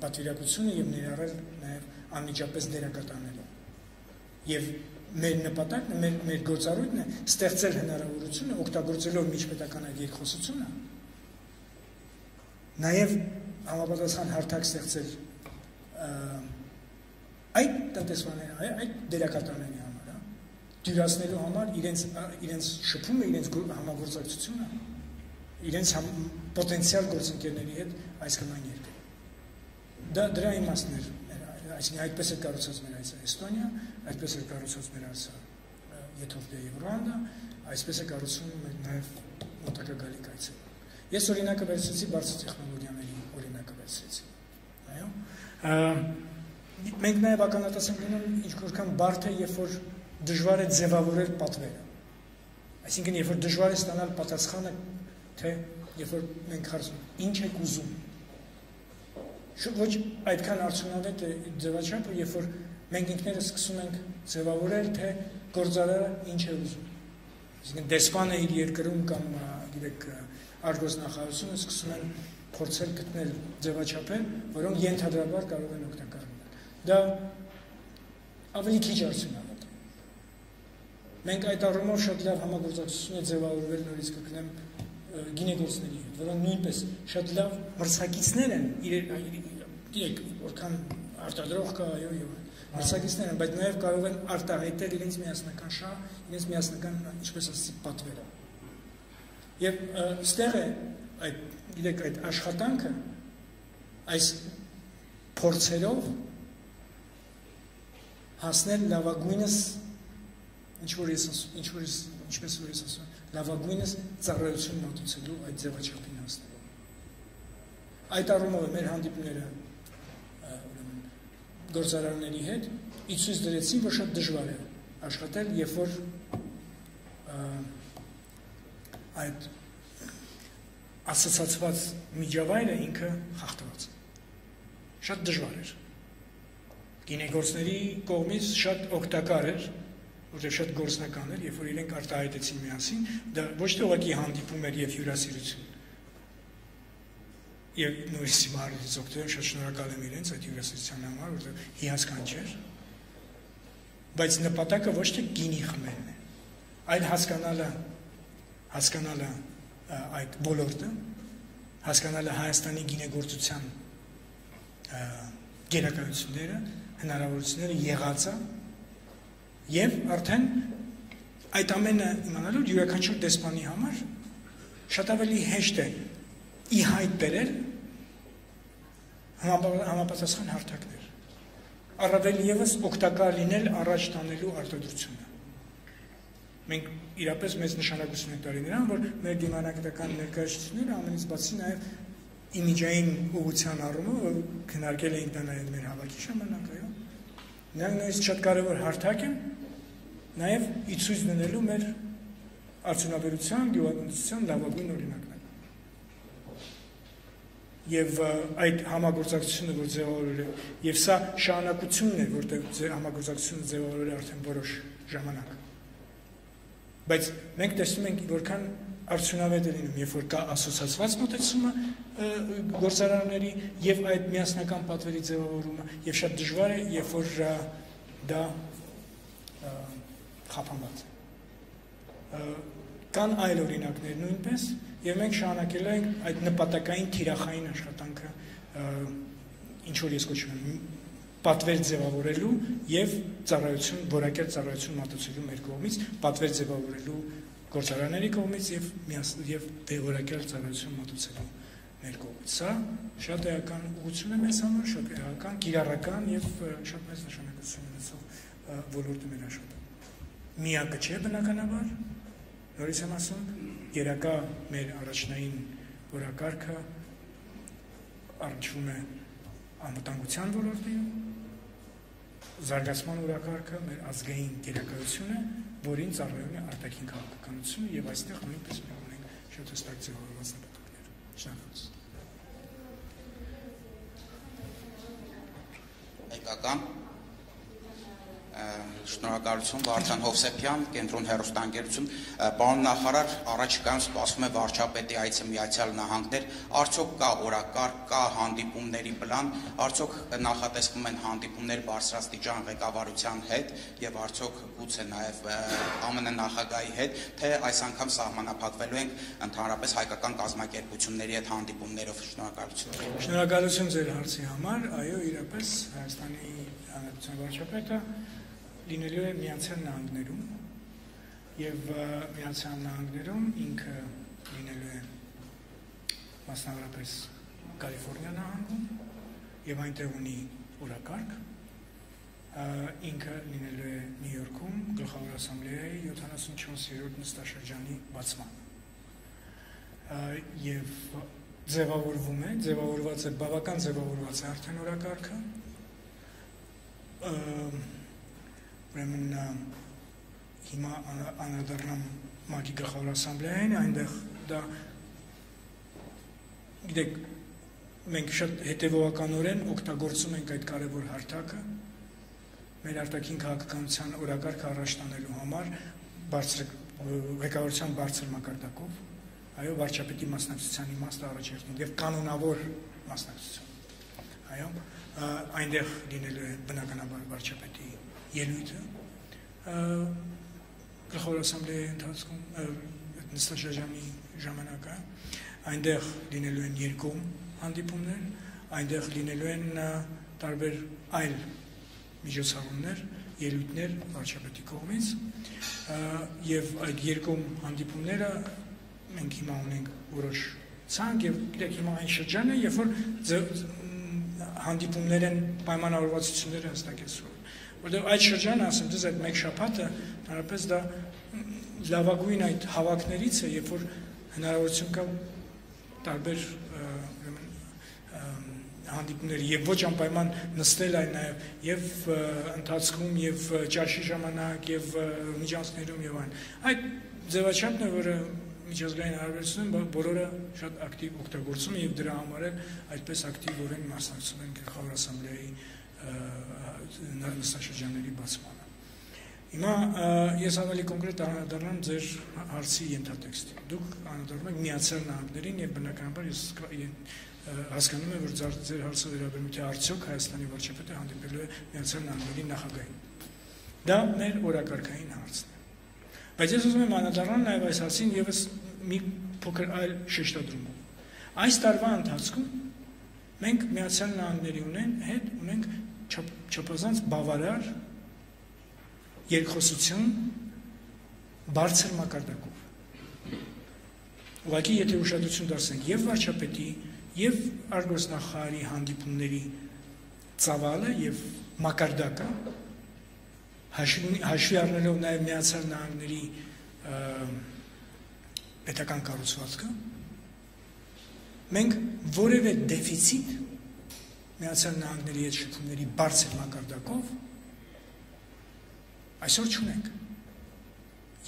պատվիրակությունը եւ ներառել նաեւ անմիջապես դերակատարները։ Եվ մեր նպատակն է, մեր մեր գործառույթն է ստեղծել հնարավորությունը օգտագործելով միջպետական այդ երկխոսությունը նաև համապատասխան հարթակ ստեղծել այդ տնտեսվաների, այդ դերակատարների համար, հա, դյուրացնելու համար իրենց իրենց շփումը, իրենց համագործակցությունը, իրենց համ, պոտենցիալ գործընկերների հետ այս կնան երկրի։ Դա դրա իմաստն էր այսինքն այդպես է կառուցած մեր այս Էստոնիա, այդպես է կառուցած մեր այս Եթովպիա եւ Ռուանդա, այսպես է կառուցվում նաեւ մոտակա գալիք այցը։ Ես օրինակը վերցրեցի բարձր տեխնոլոգիաների օրինակը վերցրեցի։ Այո։ Մենք նաեւ ականատես ենք լինում ինչ որքան բարդ է, երբ որ դժվար է ձևավորել պատվերը։ Այսինքն երբ որ դժվար է ստանալ պատասխանը, թե երբ որ մենք հարցնում, ինչ եք ուզում, ոչ այդքան արդյունավետ է ձևաչափը, երբ որ մենք ինքներս սկսում ենք ձևավորել, թե գործարարը ինչ է ուզում։ Այսինքն դեսպանը իր երկրում կամ գիտեք արգոս նախարարությունը սկսում են փորձել գտնել ձևաչափեր, որոնք ենթադրաբար կարող են օգտակար Դա ավելի քիչ արդյունավետ է։ Մենք այդ առումով շատ լավ համագործակցություն է ձևավորվել նորից կգնեմ գինեգործների հետ, որոնք նույնպես շատ լավ մրցակիցներ են իրեք որքան արտադրող կա, այո, եւ մրցակիցներ են, բայց նաեւ կարող են արտահայտել իրենց միասնական շահ, իրենց միասնական, ինչպես ասեցի, պատվերը։ Եվ ստեղ է այդ գիտեք այդ աշխատանքը այս փորձերով հասնել լավագույնս ինչ որ ես ինչ որ ես ինչպես որ ես ասում լավագույնս ծառայություն մատուցելու այդ ձևաչափին հասնելու։ Այդ առումով մեր հանդիպումները ուրեմն գործարարների հետ իցույց դրեցին, որ շատ դժվար է աշխատել, երբ որ այդ ասոցացված միջավայրը ինքը խախտված։ Շատ դժվար էր։ Գինեգործների կողմից շատ օգտակար էր, որտեղ շատ գործնական էր, երբ որ իրենք արտահայտեցին միասին, դա ոչ թե ուղղակի հանդիպում էր եւ հյուրասիրություն։ Եվ նույնիսկ հիմա օգտվեմ շատ շնորհակալ եմ իրենց այդ հյուրասիրության համար, որտեղ հիասքանչ էր։ Բայց նպատակը ոչ թե գինի խմելն է, այլ հասկանալը հասկանալը այդ ոլորտը, հասկանալը Հայաստանի գինեգործության գերակայությունները, հնարավորությունները եղածը Եվ արդեն այդ ամենը իմանալու յուրաքանչյուր դեսպանի համար շատ ավելի հեշտ է ի հայտ բերել համապատասխան հարթակներ։ Առավել եւս օգտակար լինել առաջ տանելու արտադրությունը։ Մենք իրապես մեծ նշանակություն ենք տալի նրան, որ մեր դիմանակետական ներկայացությունները ամենից բացի նաև իմիջային ուղղության առումով քննարկել էինք դա նաև մեր հավաքի ժամանակ, այո։ Նրանք նույնիսկ շատ կարևոր հարթակ են նաև ի ցույց դնելու մեր արդյունաբերության, գյուղատնտեսության լավագույն օրինակներ։ Եվ այդ համագործակցությունը, որ ձևավորել է, եւ սա շահանակությունն է, որտեղ համագործակցությունը ձևավորել է արդեն որոշ ժամանակ։ Բայց մենք տեսնում ենք, որքան արդյունավետ է լինում, երբ որ կա ասոցիացված մոտեցումը գործարանների եւ այդ միասնական պատվերի ձևավորումը, եւ շատ դժվար է, երբ որ դա խափանված է։ Կան այլ օրինակներ նույնպես, եւ մենք շարունակել ենք այդ նպատակային թիրախային աշխատանքը ինչ որ ես կոչում եմ պատվեր ձևավորելու եւ ծառայություն, որակյալ ծառայություն մատուցելու մեր կողմից, պատվեր ձևավորելու գործարանների կողմից եւ եւ որակյալ ծառայություն մատուցելու մեր կողմից։ Սա շատ էական ուղղություն է մեզ համար, շատ էական, կիրառական եւ շատ մեծ նշանակություն ունեցող ոլորտ է մեր աշխատանքը։ Միակը չէ բնականաբար, նորից եմ ասում, երակա մեր առաջնային որակարգը առնչվում է անվտանգության ոլորտին, զարգացման օրակարգը մեր ազգային գերակայություն է, որին ծառայում է արտաքին քաղաքականությունը եւ այստեղ նույնպես մենք ունենք շատ հստակ ձևավորված նպատակներ։ Շնորհակալություն։ Հայկական Շնորհակալություն Վարդան Հովսեփյան, Կենտրոն հերոստանգերություն։ Պարոն նախարար, առաջիկայում սպասվում է վարչապետի այցը Միացյալ Նահանգներ։ Արդյոք կա օրակարգ, կա հանդիպումների պլան, արդյոք նախատեսվում են հանդիպումներ բարձրաստիճան ղեկավարության հետ եւ արդյոք գուցե նաեւ ԱՄՆ նախագահի հետ, թե այս անգամ սահմանափակվելու ենք ընդհանրապես հայկական կազմակերպությունների հետ հանդիպումներով։ Շնորհակալություն։ Շնորհակալություն ձեր հարցի համար։ Այո, իրապես Հայաստանի Հանրապետության վարչապետը լինելու է Միացյալ Նահանգներում եւ Միացյալ Նահանգներում ինքը լինելու է մասնավորապես Կալիֆոռնիա նահանգում եւ այնտեղ ունի օրակարգ ինքը լինելու է Նյու Յորքում գլխավոր ասամբլեայի 74-րդ նստաշրջանի բացման եւ ձևավորվում է, ձևավորված է, բավական ձևավորված է արդեն օրակարգը ուրեմն հիմա անդրադառնամ ՄԱԿ-ի գլխավոր ասամբլեային, այնտեղ դա գիտեք մենք շատ հետևողականորեն օգտագործում ենք այդ կարևոր հարթակը մեր արտաքին քաղաքականության օրակարգը առաջ տանելու համար բարձր ղեկավարության բարձր մակարդակով այո վարչապետի մասնակցության իմաստը առաջերտում եւ կանոնավոր մասնակցություն այո այնտեղ լինելու է բնականաբար վարչապետի ելույթը գլխավոր ասամբլեայի ընթացքում նստաշրջանի ժամանակը այնտեղ լինելու են երկու հանդիպումներ, այնտեղ լինելու են տարբեր այլ միջոցառումներ, ելույթներ վարչապետի կողմից եւ այդ երկու հանդիպումները մենք հիմա ունենք որոշ ցանկ եւ գիտեք հիմա այն շրջանը, երբ որ հանդիպումներ են պայմանավորվածությունները հստակեցվում որտեղ այդ շրջանը, ասեմ դες այդ մեկ շաբաթը, հանրապես դա լավագույն այդ հավաքներից է, երբ որ հնարավորություն կա տարբեր ուրեմն հանդիպումների եւ ոչ անպայման նստել այն նաեւ եւ ընթացքում եւ ճաշի ժամանակ եւ միջանցքներում եւ այն այդ ձևաչափն է որը միջազգային հարաբերությունում բոլորը շատ ակտիվ օգտագործում եւ դրա համար էլ այդպես ակտիվորեն մասնակցում են գլխավոր ասամբլեայի նստաշրջանների բացմանը։ Հիմա ես ավելի կոնկրետ անդրադառնամ ձեր հարցի ենթատեքստին։ Դուք անդրադառնում եք Միացյալ Նահանգներին եւ բնականաբար ես հասկանում եմ, որ ձեր հարցը վերաբերում է թե արդյոք Հայաստանի վարչապետը հանդիպելու է Միացյալ Նահանգների նախագահին։ Դա մեր օրակարգային հարցն է։ Բայց ես ուզում եմ անդրադառնալ նաեւ այս հարցին եւս մի փոքր այլ շեշտադրումով։ Այս տարվա ընթացքում մենք Միացյալ Նահանգների ունեն հետ ունենք չափազանց բավարար երկխոսություն բարձր մակարդակով։ Ուղղակի եթե ուշադրություն դարձնենք եւ վարչապետի եւ արգոսնախարարի հանդիպումների ծավալը եւ մակարդակը հաշվի առնելով նաեւ միացյալ նահանգների պետական կառուցվածքը մենք որևէ դեֆիցիտ միացյալ նահանգների հետ շփումների բարձր մակարդակով այսօր չունենք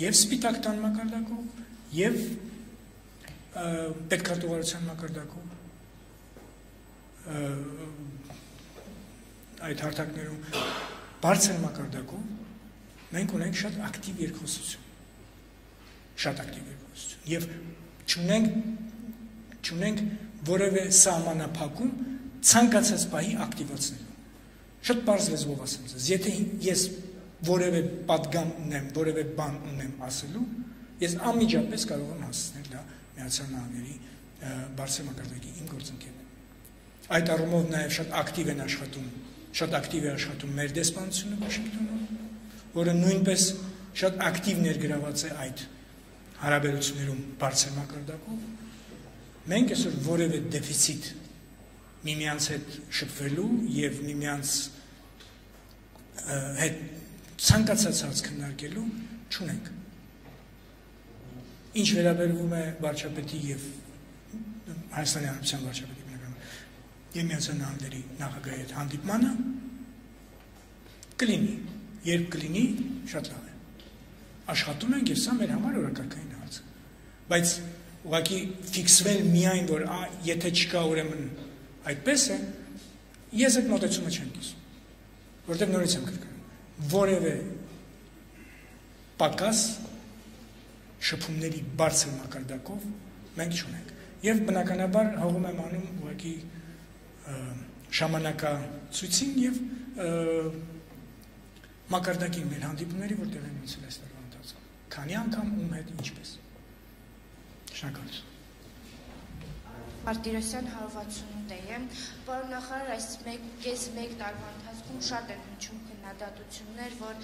եւ սպիտակ տան մակարդակով եւ պետքարտուղարության մակարդակով այդ հարթակներում բարձր մակարդակով մենք ունենք շատ ակտիվ երկխոսություն շատ ակտիվ երկխոսություն եւ չունենք չունենք որևէ սահմանափակում ցանկացած բայի ակտիվացնելու։ Շատ բարձ լեզվով ասեմ ձեզ, եթե ես որևէ падգամ ունեմ, որևէ բան ունեմ ասելու, ես անմիջապես կարող եմ հասցնել դա Միացյալ Նահանգների բարձր մակարդակի իմ գործընկերներին։ Այդ առումով նաև շատ ակտիվ են աշխատում, շատ ակտիվ է աշխատում մեր դեսպանությունը Վաշինգտոնում, որը նույնպես շատ ակտիվ ներգրաված է այդ հարաբերություններում բարձր մակարդակով։ Մենք այսօր որևէ դեֆիցիտ միմյանց հետ շփվելու եւ միմյանց հետ ցանկացած հարց քննարկելու չունենք։ Ինչ վերաբերվում է վարչապետի եւ Հայաստանի Հանրապետության վարչապետի եւ միացյալ նահանգների նախագահի հետ հանդիպմանը կլինի, երբ կլինի, շատ լավ է։ Աշխատում ենք եւ սա մեր համար օրակարգային հարց Բայց ուղղակի ֆիքսվել միայն որ եթե չկա ուրեմն այդպես է, ես այդ մոտեցումը չեմ կիսում։ Որտեւ նորից եմ կրկնում։ Որևէ պակաս շփումների բարձր մակարդակով մենք չունենք։ Եվ բնականաբար հողում եմ անում ուղղակի ժամանակացույցին եւ մակարդակին մեր հանդիպումների, որտեղ են ունեցել այս տարվա ընթացքում։ Քանի անգամ ում հետ ինչպես։ Շնորհակալություն։ Մարտիրոսյան 168 եմ։ Պարոն նախարար, այս 1.5 տարվա ընթացքում շատ են հնչում քննադատություններ, որ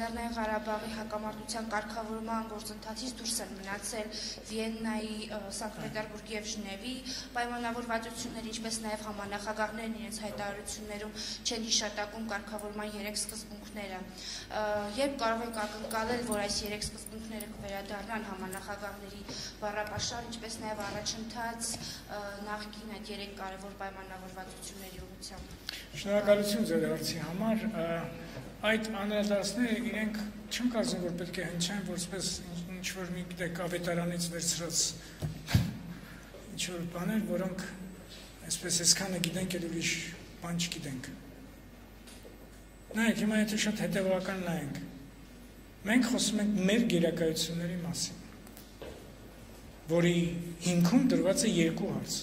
Լեռնային Ղարաբաղի հակամարտության կարգավորման գործընթացից դուրս են մնացել Վիեննայի, Սանկտ Պետերբուրգի եւ Ժնևի պայմանավորվածությունները, ինչպես նաեւ համանախագահներն իրենց հայտարարություններում չեն հիշատակում կարգավորման երեք սկզբունքները։ Երբ կարող ենք ակնկալել, որ այս երեք սկզբունքները կվերադառնան համանախագահների բառապաշար, ինչպես նաեւ առաջընթաց նախկին այդ երեք կարևոր պայմանավորվածությունների ուղղությամբ։ Շնորհակալություն ձեր հարցի համար այդ անդրադարձները իրենք չեմ կարծում որ պետք է հնչեն որպես ինչ որ մի գիտեք ավետարանից վերցրած ինչ որ բաներ, որոնք այսպես այսքանը գիտենք, էլ ուրիշ բան չգիտենք։ Նայեք, հիմա եթե շատ հետևական նայենք, մենք խոսում ենք մեր գերակայությունների մասին, որի հիմքում դրված է երկու հարց՝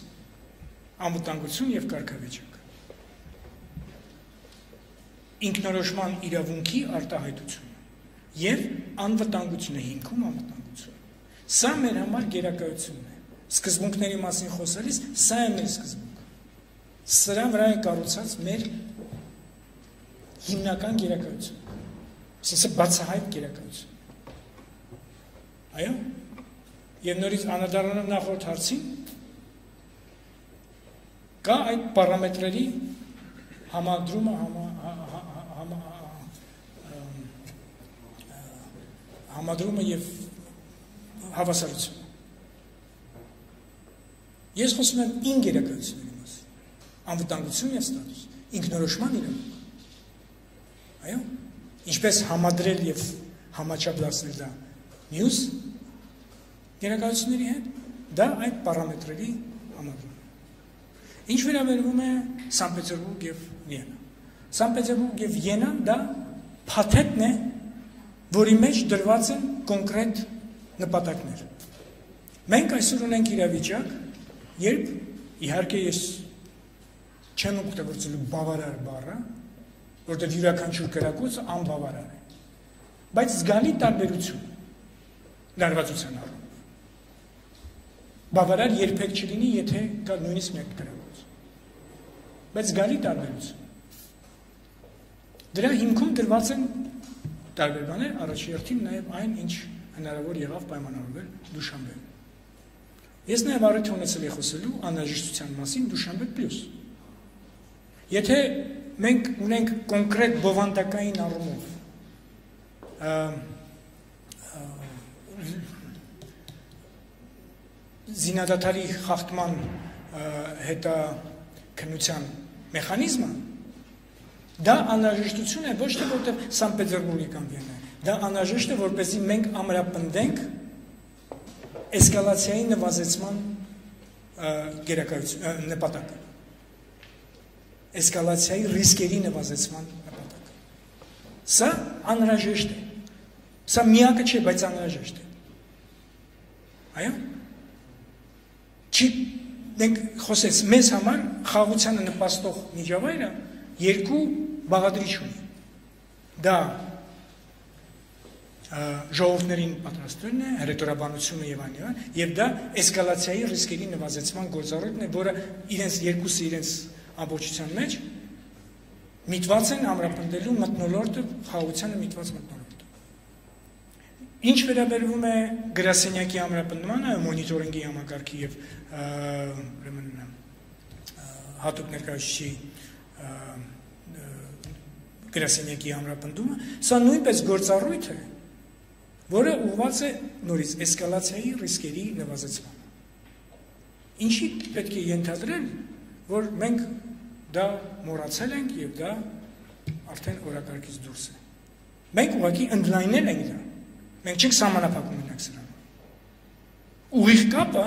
անվտանգություն եւ կարգավիճակ ինքնորոշման իրավունքի արտահայտությունը եւ անվտանգությունը հիմքում անվտանգությունը։ Սա մեր համար գերակայությունն է։ Սկզբունքների մասին խոսելիս սա է մեր սկզբունքը։ Սրա վրա է կառուցած մեր հիմնական գերակայությունը։ Սա բացահայտ գերակայություն։ Այո։ Եվ նորից անդրադառնալով նախորդ հարցին կա այդ պարամետրերի համադրումը համա համադրումը եւ հավասարությունը։ Ես խոսում եմ ին գերակայությունների մասին։ Անվտանգություն եւ ստատուս, ինքնորոշման իրավունք։ Այո։ Ինչպես համադրել եւ համաչափ դա մյուս գերակայությունների հետ, դա այդ պարամետրերի համադրում։ Ինչ վերաբերվում է Սան Պետերբուրգ եւ Վիեննա։ Սան Պետերբուրգ եւ Վիեննան դա փաթեթն է որի մեջ դրված են կոնկրետ նպատակներ։ Մենք այսօր ունենք իրավիճակ, երբ իհարկե ես չեմ օգտագործելու բավարար բառը, որտեղ յուրաքանչյուր գրակոց անբավարար է։ Բայց զգալի տարբերություն լարվածության առումով։ Բավարար երբեք չլինի, եթե կա նույնիսկ մեկ գրակոց։ Բայց զգալի տարբերություն։ Դրա հիմքում դրված են տարբեր բաներ, առաջի հերթին նաև այն, ինչ հնարավոր եղավ պայմանավորվել Դուշանբեում։ Ես նաև առիթ ունեցել եմ խոսելու անհրաժեշտության մասին Դուշանբե պլյուս։ Եթե մենք ունենք կոնկրետ բովանդակային առումով զինադատարի խախտման հետա քննության մեխանիզմը դա անհրաժեշտություն է ոչ թե որտեղ Սան Պետերբուրգի կամ Վիեննա դա անհրաժեշտ է որպեսզի մենք ամրապնդենք էսկալացիայի նվազեցման գերակայություն նպատակը էսկալացիայի ռիսկերի նվազեցման նպատակը սա անհրաժեշտ է սա միակը չէ բայց անհրաժեշտ է այո չի մենք խոսեց մեզ համար խաղությանը նպաստող միջավայրը երկու բաղադրիչ ունի դա ժողովուրդներին պատրաստելն է, հերետորաբանությունը եւ այլն, եւ դա էսկալացիայի ռիսկերի նվազեցման գործառույթն է, որը իրենց երկուսը իրենց ամբողջության մեջ միտված են ամրապնդելու մտնոլորտը խաղությանը միտված մտնոլորտը։ Ինչ վերաբերվում է գրասենյակի ամրապնդմանը, մոնիտորինգի համակարգի եւ ուրեմն հատուկ ներկայացուցիչի գրասենյակի ամրապնդումը, սա նույնպես գործառույթ է, որը ուղղված է նորից էսկալացիայի ռիսկերի նվազեցմանը։ Ինչի պետք է ենթադրել, որ մենք դա մոռացել ենք եւ դա արդեն օրակարգից դուրս է։ Մենք ուղղակի ընդլայնել ենք դա։ Մենք չենք սահմանափակում մենակ սրանով։ Ուղիղ կապը,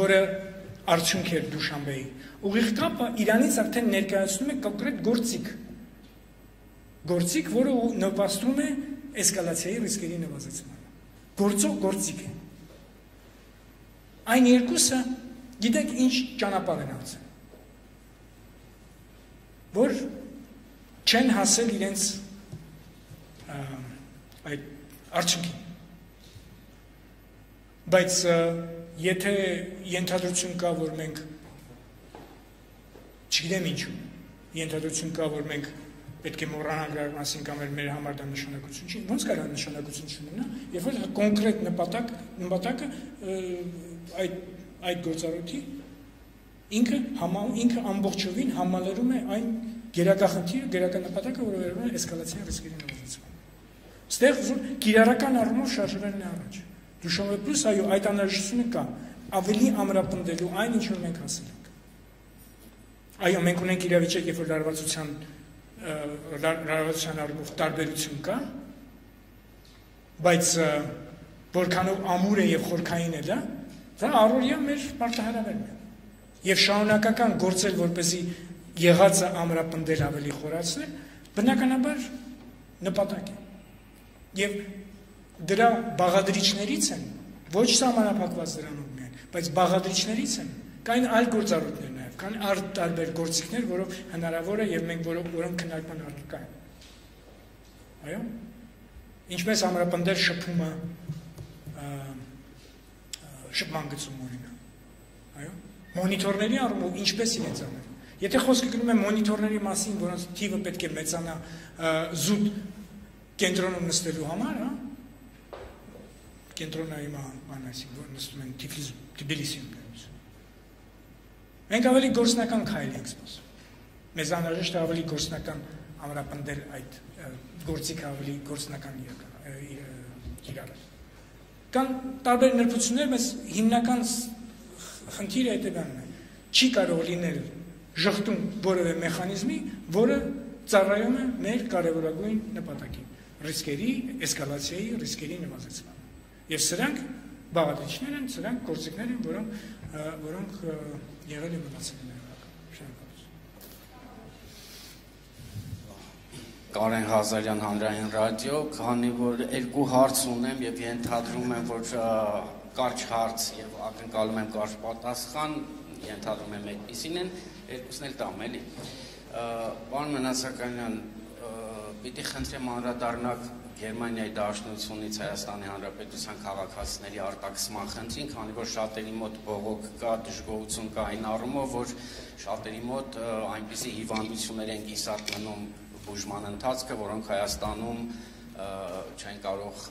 որը արդյունք էր Դուշանբեի, ուղիղ կապը Իրանից արդեն ներկայացնում է կոնկրետ գործիք։ Գործիք, որը նպաստում է էսկալացիայի ռիսկերի նվազեցմանը։ Գործող գործիք է։ Այն երկուսը գիտեք ինչ ճանապարհ են անցել որ չեն հասել իրենց այդ արդյունքին բայց եթե ենթադրություն կա որ մենք չգիտեմ ինչու ենթադրություն կա որ մենք պետք է մոռանանք դրա մասին կամ մեր համար դա նշանակություն չի ոնց կարա նշանակություն չունենա երբ որ կոնկրետ նպատակ նպատակը այդ այդ գործառույթի ինքը համա ինքը ամբողջովին համալրում է այն գերակախնդիրը, գերականապատակը, որը վերաբերում է էսկալացիայի ռիսկերի նվազեցման։ Ստեղ որ կիրառական առումով շարժվելն է առաջ։ Դուշոմե պլյուս այո, այդ անհրաժեշտությունը կա ավելի ամրապնդելու այն ինչ որ մենք ասել ենք։ Այո, մենք ունենք իրավիճակ, երբ որ լարվածության լարվածության առումով տարբերություն կա, բայց որքանով ամուր է եւ խորքային է դա, դա առօրյա մեր մարտահրավերն է եւ շարունակական գործել որպեսի եղածը ամրապնդել ավելի խորացնել, բնականաբար նպատակ է։ Եվ դրա բաղադրիչներից են ոչ սահմանափակված դրանով միայն, բայց բաղադրիչներից են կային այլ գործառույթներ կան այլ տարբեր գործիքներ, որով հնարավոր է եւ մենք որով որոնք քննարկման առարկա են։ Այո։ Ինչպես ամրապնդել շփումը շփման գծում օրինակ։ Այո մոնիտորների առումով ինչպես իրենց անել։ Եթե խոսքը գնում է մոնիտորների մասին, որոնց թիվը պետք է մեծանա զուտ կենտրոնում նստելու համար, հա, կենտրոնը հիմա բանասի, որ նստում են Թիֆլիսում, Թբիլիսիում Մենք ավելի գործնական քայլ ենք սպասում։ Մեզ անհրաժեշտ է ավելի գործնական ամրապնդել այդ գործիքը ավելի գործնական իրար։ Կան տարբեր նրբություններ, բայց հիմնական խնդիրը հետևանն է։ Չի կարող լինել ժխտում որևէ մեխանիզմի, որը ծառայում է մեր կարևորագույն նպատակին՝ ռիսկերի էսկալացիայի, ռիսկերի նվազեցման։ Եվ սրանք բաղադրիչներ են, սրանք գործիքներ են, որոնք որոնք եղել են մնացել են Կարեն Ղազարյան հանրային ռադիո, քանի որ երկու հարց ունեմ եւ ենթադրում եմ, որ կարճ հարց եւ ակնկալում եմ կարճ պատասխան, ենթադրում եմ այդպեսին են, երկուսն էլ տամ էլի։ Պարոն Մնացականյան, պիտի խնդրեմ անդրադառնալ Գերմանիայի Դաշնությունից Հայաստանի Հանրապետության քաղաքացիների արտաքսման խնդրին, քանի որ շատերի մոտ բողոք կա, դժգոհություն կա այն առումով, որ շատերի մոտ այնպիսի հիվանդություններ են կիսատ մնում բուժման ընթացքը, որոնք Հայաստանում չեն կարող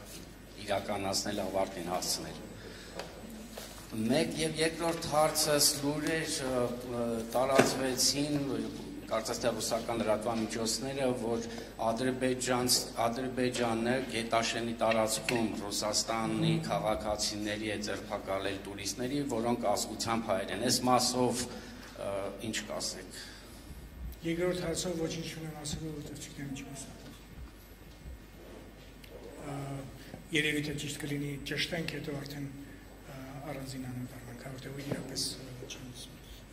իրականացնել ավարտին հասցնել։ Մեկ եւ երկրորդ հարցս լուրեր տարածվեցին կարծես թե ռուսական լրատվամիջոցները, որ Ադրբեջան Ադրբեջանը Գետաշենի տարածքում Ռուսաստանի քաղաքացիների է ձերբակալել տուրիստների, որոնք ազգությամբ հայեր են։ Այս մասով ինչ կասեք։ Երկրորդ հարցով ոչինչ չունեմ ասելու, որովհետև չգիտեմ ինչ ասեմ։ Երևի թե ճիշտ կլինի ճշտենք, հետո արդեն առանձին անդրադառնանք, որովհետև իրապես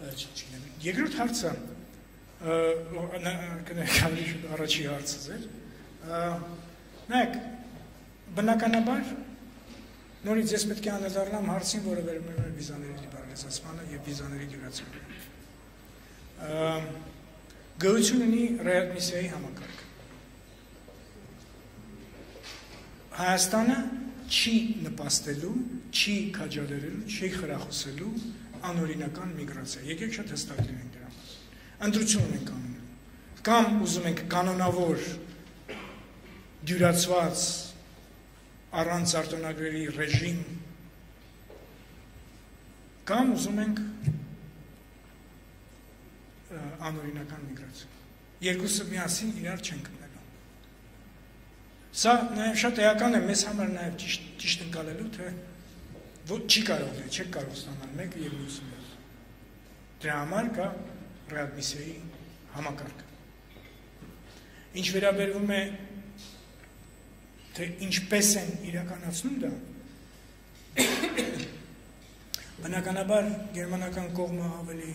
չգիտեմ։ Երկրորդ հարցը կներկայացնի առաջի հարցը ձեր։ Նայեք, բնականաբար նորից ես պետք է անդրադառնամ հարցին, որը վերում է վիզաների լիբերալիզացմանը եւ վիզաների դյուրացմանը։ Գոյություն ունի ռեադմիսիայի համակարգ։ Հայաստանը չի նպաստելու, չի քաջալերելու, չի խրախուսելու անօրինական միգրացիա։ Եկեք շատ հստակ լինենք դրա ընտրություն ենք անում կամ ուզում ենք կանոնավոր դյուրացված առանց արտոնագրերի ռեժիմ կամ ուզում ենք անօրինական միգրացիա երկուսը միասին իրար չեն գտնելու սա նաև շատ էական է մեզ համար նաև ճիշտ ճիշտ ընկալելու թե ոչ չի կարող դե չեք կարող ստանալ մեկը եւ մյուսը դրա համար կա ռեադմիսիայի համակարգ։ Ինչ վերաբերվում է թե ինչպես են իրականացնում դա, բնականաբար գերմանական կողմը ավելի